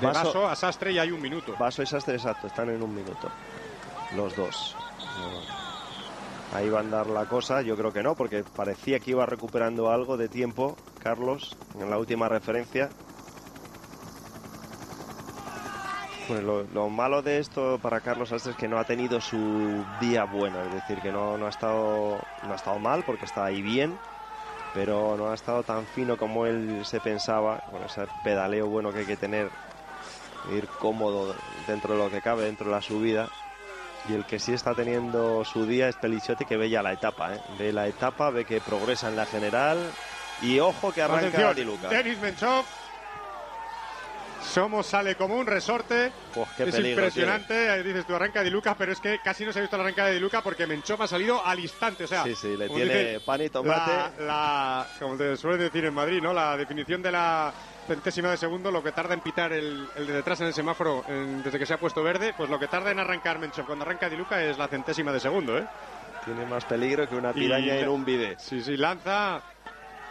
de Vaso, a Sastre y hay un minuto. Vaso y Sastre, exacto, están en un minuto. Los dos. Ahí va a andar la cosa, yo creo que no, porque parecía que iba recuperando algo de tiempo Carlos en la última referencia. Pues lo, malo de esto para Carlos Sastre es que no ha tenido su día bueno, es decir, que no, no, ha estado, no ha estado mal porque está ahí bien, pero no ha estado tan fino como él se pensaba, con ese pedaleo bueno que hay que tener, ir cómodo dentro de lo que cabe, dentro de la subida. Y el que sí está teniendo su día es Pelichotti, que ve ya la etapa, ¿eh? ve la etapa, ve que progresa en la general. Y ojo que arranca Diluca. Denis Menchov somos sale como un resorte. es impresionante. Dices tú arranca de Luca, pero es que casi no se ha visto la arrancada de Luca porque Menchov ha salido al instante. O sea, sí, sí, le tiene pan y tomate. La, como te suele decir en Madrid, ¿no? La definición de la centésima de segundo, lo que tarda en pitar el, de detrás en el semáforo desde que se ha puesto verde, pues lo que tarda en arrancar Menchov cuando arranca de Luca es la centésima de segundo, ¿eh? Tiene más peligro que una piraña en un bide. Sí, sí, lanza.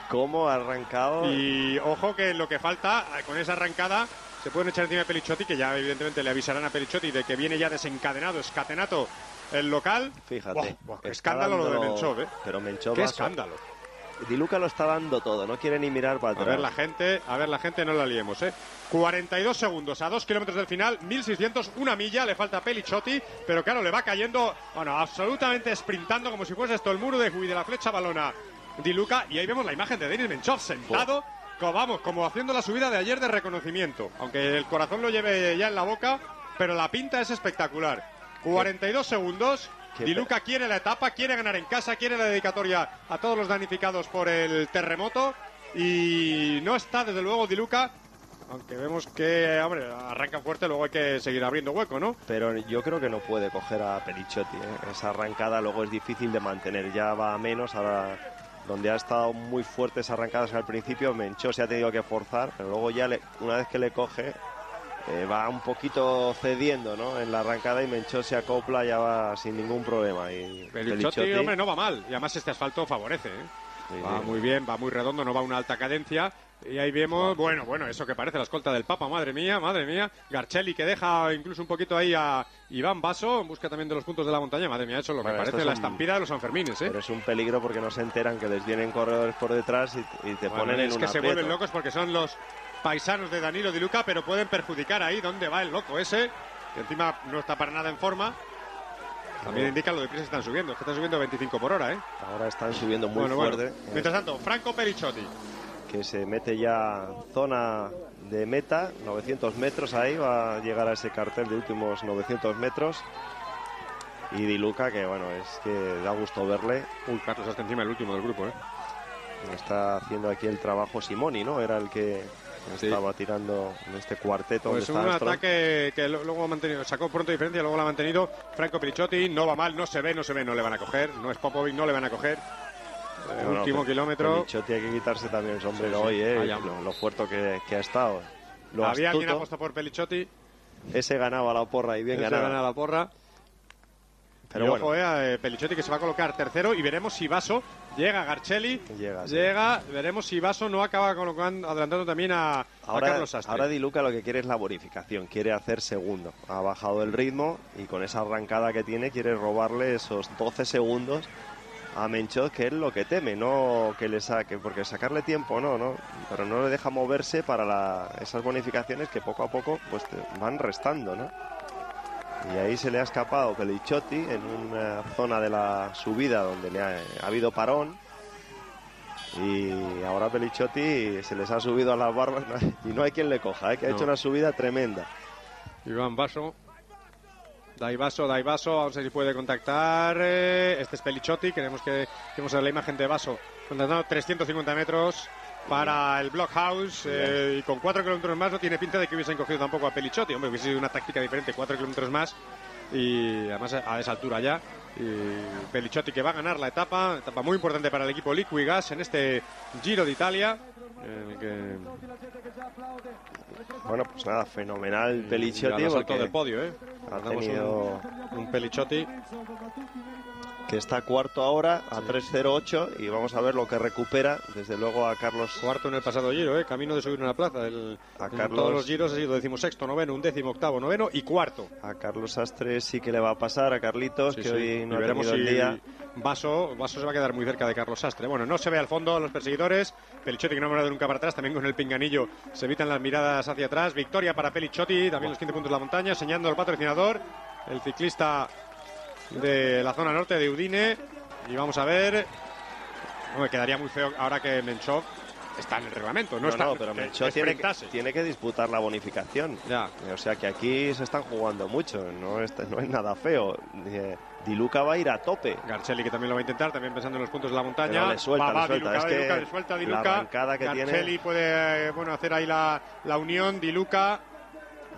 ¿Cómo ha arrancado? Y ojo que lo que falta con esa arrancada se pueden echar encima de Pelichotti, que ya evidentemente le avisarán a Pelichotti de que viene ya desencadenado, escatenato el local. Fíjate. qué escándalo lo de Menchov, ¿eh? Pero Menchov Qué escándalo. Di Luca lo está dando todo, no quiere ni mirar para atrás. A ver la gente, a ver la gente, no la liemos, ¿eh? 42 segundos a 2 kilómetros del final, 1600, una milla, le falta Pelichotti, pero claro, le va cayendo, bueno, absolutamente sprintando como si fuese esto el muro de Huy de la flecha balona. Di Luca, y ahí vemos la imagen de Denis Menchov sentado vamos, como haciendo la subida de ayer de reconocimiento. Aunque el corazón lo lleve ya en la boca, pero la pinta es espectacular. 42 segundos. Diluca quiere la etapa, quiere ganar en casa, quiere la dedicatoria a todos los damnificados por el terremoto. Y no está, desde luego, Diluca. Aunque vemos que, hombre, arranca fuerte, luego hay que seguir abriendo hueco, ¿no? Pero yo creo que no puede coger a Perichotti. ¿eh? Esa arrancada luego es difícil de mantener. Ya va a menos, ahora donde ha estado muy fuertes arrancadas al principio, Mencho se ha tenido que forzar, pero luego ya una vez que le coge eh, va un poquito cediendo ¿no? en la arrancada y Mencho se acopla ya va sin ningún problema. Y Pelichotti, hombre, no va mal y además este asfalto favorece. ¿eh? va muy bien, va muy redondo, no va a una alta cadencia y ahí vemos, bueno, bueno, eso que parece la escolta del Papa, madre mía, madre mía. Garcelli que deja incluso un poquito ahí a Iván Basso, en busca también de los puntos de la montaña, madre mía, eso es lo que parece la estampida de los Sanfermines, ¿eh? Pero es un peligro porque no se enteran que les vienen corredores por detrás y, te ponen en Es que se vuelven locos porque son los paisanos de Danilo Di Luca, pero pueden perjudicar ahí donde va el loco ese, que encima no está para nada en forma. También indica lo de que se están subiendo, es que están subiendo 25 por hora, ¿eh? Ahora están subiendo muy fuerte. Mientras tanto, Franco Perichotti que se mete ya zona de meta, 900 metros ahí, va a llegar a ese cartel de últimos 900 metros. Y Di Luca, que bueno, es que da gusto verle. Uy, Carlos hasta encima el último del grupo, ¿eh? Está haciendo aquí el trabajo Simoni, ¿no? Era el que estaba tirando en este cuarteto. Pues un ataque que luego ha mantenido, sacó pronto diferencia, luego lo ha mantenido Franco Perichotti, no va mal, no se ve, no se ve, no le van a coger, no es Popovic, no le van a coger. Último kilómetro. tiene que quitarse también el sombrero hoy, ¿eh? Lo, fuerte que, ha estado. Había quien apostó por Pelichotti. Ese ganaba la porra y bien Ese ganaba. la porra. Pero bueno. ojo, eh, Pelichotti que se va a colocar tercero y veremos si Vaso llega Garcelli. Llega, llega veremos si Vaso no acaba colocando, adelantando también a, ahora, Carlos Astre. Ahora Di Luca lo que quiere es la bonificación, quiere hacer segundo. Ha bajado el ritmo y con esa arrancada que tiene quiere robarle esos 12 segundos a Menchot que es lo que teme, no que le saque, porque sacarle tiempo no, no, pero no le deja moverse para esas bonificaciones que poco a poco pues van restando, ¿no? Y ahí se le ha escapado Pelichotti en una zona de la subida donde le ha, habido parón. Y ahora Pelichotti se les ha subido a las barbas y no hay quien le coja, ¿eh? que ha hecho una subida tremenda. Iván Vaso Daivaso, Daivaso, vamos a ver si puede contactar. Eh, este es Pelichotti, queremos que vemos la imagen de Vaso. Contactando 350 metros para el Blockhouse eh, y con 4 kilómetros más no tiene pinta de que hubiesen cogido tampoco a Pelichotti. Hombre, hubiese sido una táctica diferente, 4 kilómetros más y además a esa altura ya. Y Pelichotti que va a ganar la etapa, etapa muy importante para el equipo Liquigas en este Giro de Italia. en el que Bueno, pues nada, fenomenal Pelichotti. saltó porque del podio, ¿eh? ha tenido- un, un Pelichotti. Que está cuarto ahora a 3.08 y vamos a ver lo que recupera desde luego a Carlos Cuarto en el pasado Giro, ¿eh? Camino de subir una plaza. El, A en Carlos- todos los Giros ha sido decimosexto, noveno, un décimo, octavo, noveno y cuarto. a Carlos Astre sí que le va a pasar a Carlitos Sí, que sí. hoy no y ha veremos tenido si el día Vaso, Vaso se va a quedar muy cerca de Carlos Sastre. Bueno, no se ve al fondo a los perseguidores. Pelichotti que no ha mirado nunca para atrás, también con el pinganillo se evitan las miradas hacia atrás. Victoria para Pelichotti, también los 15 puntos de la montaña, enseñando al patrocinador, el ciclista de la zona norte de Udine. Y vamos a ver. No me quedaría muy feo ahora que Menchov está en el reglamento. No, no, está no, pero Menchov tiene, que, sprintase. tiene que disputar la bonificación Ya. o sea que aquí se están jugando mucho no es, no es nada feo Eh, Di Luca va a ir a tope Garcelli que también lo va a intentar, también pensando en los puntos de la montaña. Pero le suelta, va, va, le suelta. Es que Luca, le suelta Di la que tiene- Garcelli puede eh, bueno, hacer ahí la, la unión. Di Luca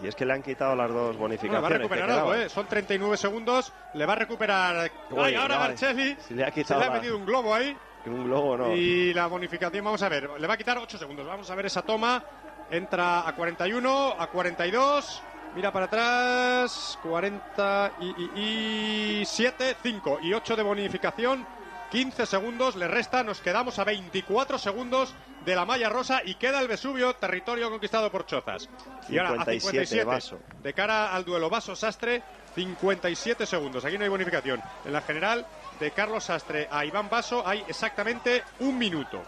y es que le han quitado las dos bonificaciones va a recuperar algo. ¿eh? Son 39 segundos. Le va a recuperar. Uy, Ay, ahora ay. Garcelli. Se le ha Se quitado le ha la- metido un globo ahí. un globo no Y la bonificación, vamos a ver, le va a quitar 8 segundos. Vamos a ver esa toma. Entra a 41, a 42. Mira para atrás. 40 y, y, y 7, 5 y 8 de bonificación. 15 segundos le resta. Nos quedamos a 24 segundos de la malla rosa y queda el Vesubio, territorio conquistado por Chozas. Y ahora a 57 57 Vaso. de cara al duelo Vaso-Sastre, 57 segundos. Aquí no hay bonificación. En la general, de Carlos Sastre a Iván Vaso hay exactamente un minuto.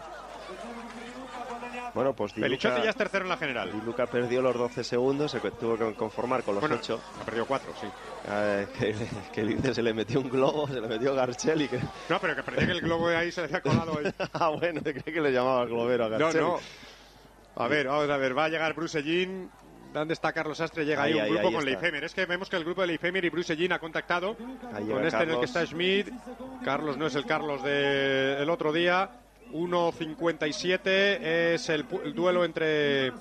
Bueno pues Di Luca, ya es tercero en la general. Di Luca perdió los 12 segundos se tuvo que conformar con los Bueno, 8 ha perdido cuatro, sí. Eh, que, que dice se le metió un globo se le metió Garcelli que... No, pero que parecía que el globo de ahí se le había colado. ahí. ah bueno te creí que le llamaba globero a No, Garcelli no. A ver, vamos a ver. Va a llegar Bruce Jean. ¿Dónde está Carlos Sastre? Llega ahí, Ahí, un ahí, grupo ahí con. Leifemer. Es que vemos que el grupo de Leifemer y Bruce Jean ha contactado con este en el que Carlos. está Schmidt. Carlos no es el Carlos del otro día. 1.57 es el, duelo entre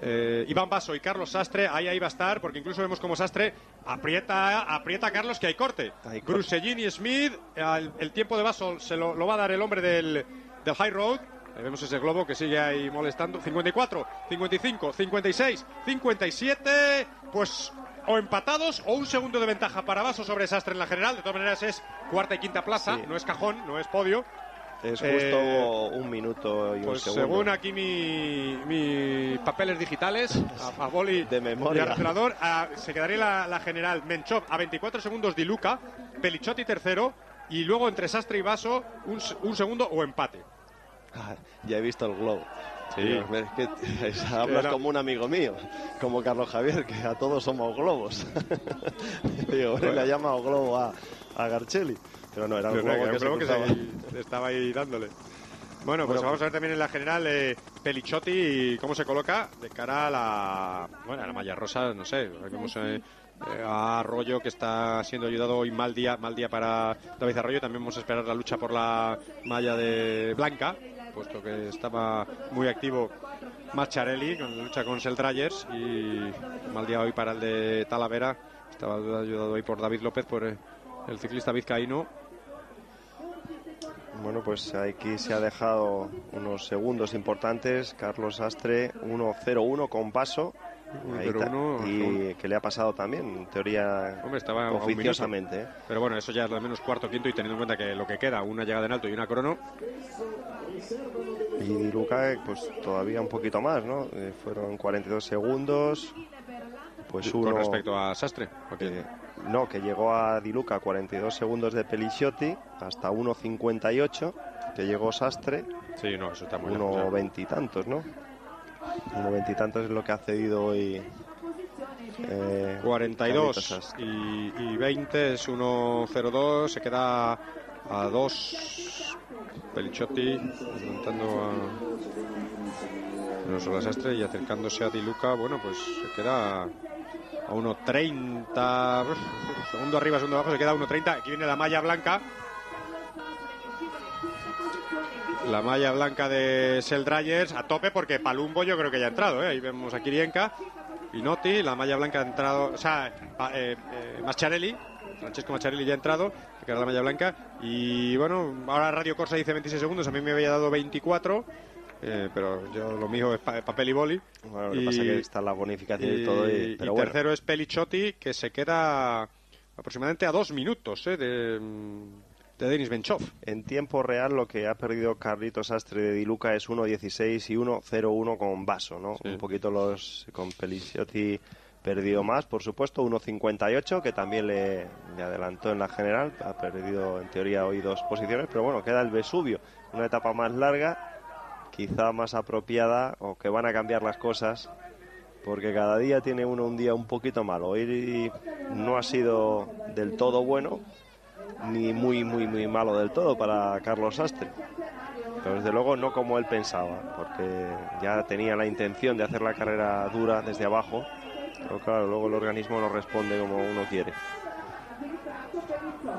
eh, Iván Basso y Carlos Sastre. Ahí, ahí va a estar, porque incluso vemos como Sastre aprieta, aprieta a Carlos que hay corte. Brusellini y Smith. El, el tiempo de Basso se lo, lo va a dar el hombre del, del High Road. Ahí vemos ese globo que sigue ahí molestando. 54, 55, 56, 57. Pues o empatados o un segundo de ventaja para Basso sobre Sastre en la general. De todas maneras es cuarta y quinta plaza. Sí. No es cajón, no es podio. Es justo Eh, un minuto y un Pues segundo según aquí mi, mi papeles digitales, a, a boli De memoria. y al a- se quedaría la, la general Menchov a 24 segundos de Luca, Pelichotti tercero y luego entre Sastre y Vaso un, un segundo o empate. Ah, ya he visto el globo. Sí. Digo, es que hablas Era- como un amigo mío, como Carlos Javier, que a todos somos globos. Digo, bueno, le ha llamado globo a, a Garcelli. Pero no, era un globo que que, se que estaba ahí dándole. Bueno, pues Bueno, vamos a ver también en la general eh, Pelichotti y cómo se coloca de cara a la, bueno, a la malla rosa, no sé, vemos eh, eh, a Arroyo que está siendo ayudado hoy mal día, mal día para David Arroyo, también vamos a esperar la lucha por la malla de Blanca, puesto que estaba muy activo Macharelli con la lucha con Seldrayers y mal día hoy para el de Talavera, estaba ayudado hoy por David López, por eh, el ciclista vizcaíno Bueno, pues aquí se ha dejado unos segundos importantes. Carlos Astre 1-0-1 con paso. 1-0-1, ta- y que le ha pasado también, en teoría, Hombre, estaba oficiosamente. ¿eh? Pero bueno, eso ya es lo menos cuarto, quinto y teniendo en cuenta que lo que queda, una llegada en alto y una crono, Y Luca, pues todavía un poquito más, ¿no? Eh, fueron 42 segundos. Pues uno. con respecto a Sastre. porque- que- no, que llegó a Di Luca 42 segundos de Pelicciotti hasta 1.58, que llegó Sastre, Sí, no, eso está muy lejos, ya. 1.20 y tantos, ¿no? 1.20 y tantos es lo que ha cedido hoy. eh, 42 Carlitos Sastre. y, y 20 es 1-0-2, se queda a 2 Pelichotti adelantando a no solo Sastre y acercándose a Di Luca, bueno, pues se queda a 1.30, uf, segundo arriba, segundo abajo, se queda a 1.30, aquí viene la malla blanca. La malla blanca de Seldryers a tope porque Palumbo yo creo que ya ha entrado, ¿eh? ahí vemos a Kirienka Pinotti, la malla blanca ha entrado, o sea, eh, eh, Francesco Macharelli ya ha entrado, que era la malla blanca. Y bueno, ahora Radio Corsa dice 26 segundos, a mí me había dado 24. Eh, pero yo lo mío es papel y boli. Bueno, lo que pasa es que está la bonificación y, todo. Y, pero tercero es Pelichotti, que se queda aproximadamente a dos minutos eh, de, de Denis Benchov. En tiempo real lo que ha perdido Carlitos Astre de Diluca es 1.16 y 1.01 con Vaso, ¿no? Un poquito los con Pelichotti perdido más, por supuesto, 1.58, que también le, adelantó en la general, ha perdido en teoría hoy dos posiciones, pero bueno, queda el Vesubio, una etapa más larga, quizá más apropiada, o que van a cambiar las cosas, porque cada día tiene uno un día un poquito malo. Hoy no ha sido del todo bueno, ni muy, muy, muy malo del todo para Carlos Astre. Pero desde luego no como él pensaba, porque ya tenía la intención de hacer la carrera dura desde abajo pero claro, luego el organismo no responde como uno quiere.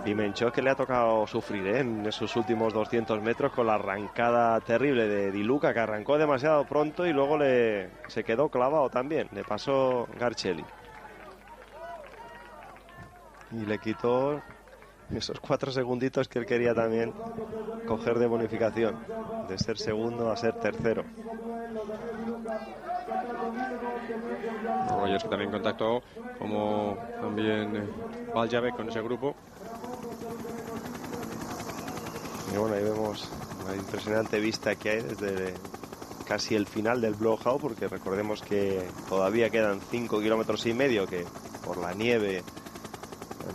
Y Mencho que le ha tocado sufrir ¿eh? en esos últimos 200 metros con la arrancada terrible de Diluca, que arrancó demasiado pronto y luego le, se quedó clavado también. Le pasó Garcelli. Y le quitó esos cuatro segunditos que él quería también coger de bonificación, de ser segundo a ser tercero. Rogers que también contactó, como también Valjave con ese grupo. Y bueno, ahí vemos una impresionante vista que hay desde casi el final del Blowhouse, porque recordemos que todavía quedan 5 kilómetros y medio que por la nieve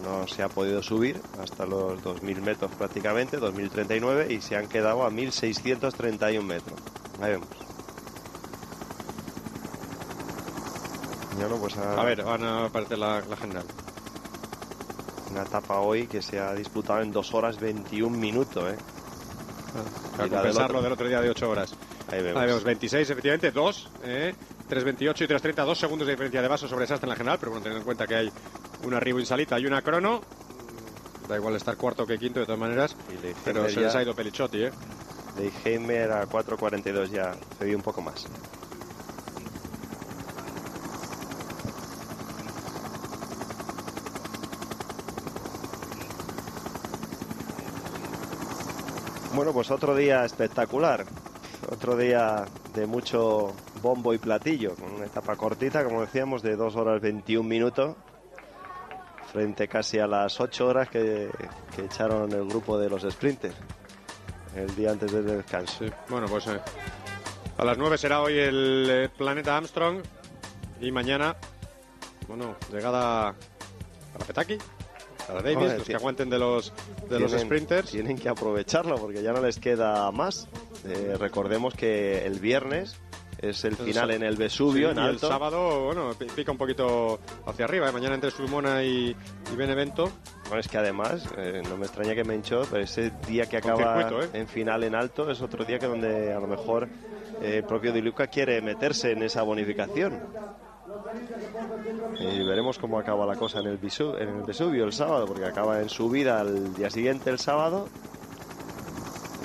no se ha podido subir hasta los 2.000 metros prácticamente, 2.039, y se han quedado a 1.631 metros. Ahí vemos. Pues a... ver, van a aparecer la, general. Una etapa hoy que se ha disputado en 2 horas 21 minutos, ¿eh? Ah, compensarlo del otro... día de 8 horas. Ahí vemos. 26, efectivamente, 2, ¿eh? 3.28 y 3.30, 2 segundos de diferencia de vaso sobre Sastre en la general, pero bueno, teniendo en cuenta que hay un arribo insalita y una crono, da igual estar cuarto que quinto de todas maneras, pero se les ha ido Pelichotti, ¿eh? Heimer a 4.42 ya, se un poco más. Bueno, pues otro día espectacular, otro día de mucho bombo y platillo, con una etapa cortita, como decíamos, de 2 horas 21 minutos, frente casi a las 8 horas que, echaron el grupo de los sprinters el día antes del descanso. Bueno, pues eh, a las 9 será hoy el eh, Planeta Armstrong y mañana, bueno, llegada a Petaki Davis, los que aguanten de los, de los sprinters. Tienen que aprovecharlo porque ya no les queda más. Eh, recordemos que el viernes es el final en el Vesubio, en alto. el sábado, bueno, pica un poquito hacia arriba. ¿eh? Mañana entre Sulmona y, y Benevento. Bueno, es que además, eh, no me extraña que Mencho, pero ese día que acaba en final en alto es otro día que donde a lo mejor el propio Di Luca quiere meterse en esa bonificación. Y veremos cómo acaba la cosa en el, en el Vesubio el sábado, porque acaba en subida al día siguiente el sábado.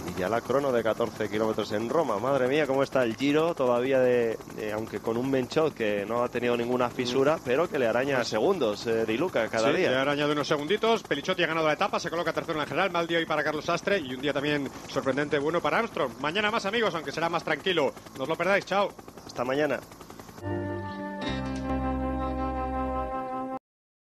Y ya la crono de 14 kilómetros en Roma. Madre mía, cómo está el giro todavía de, aunque con un Menchot que no ha tenido ninguna fisura, pero que le araña segundos eh, Di Luca cada día. Le ha arañado unos segunditos. Pelichotti ha ganado la etapa, se coloca tercero en la general. Mal día hoy para Carlos Astre y un día también sorprendente bueno para Armstrong. Mañana más amigos, aunque será más tranquilo. No os lo perdáis, chao. Hasta mañana.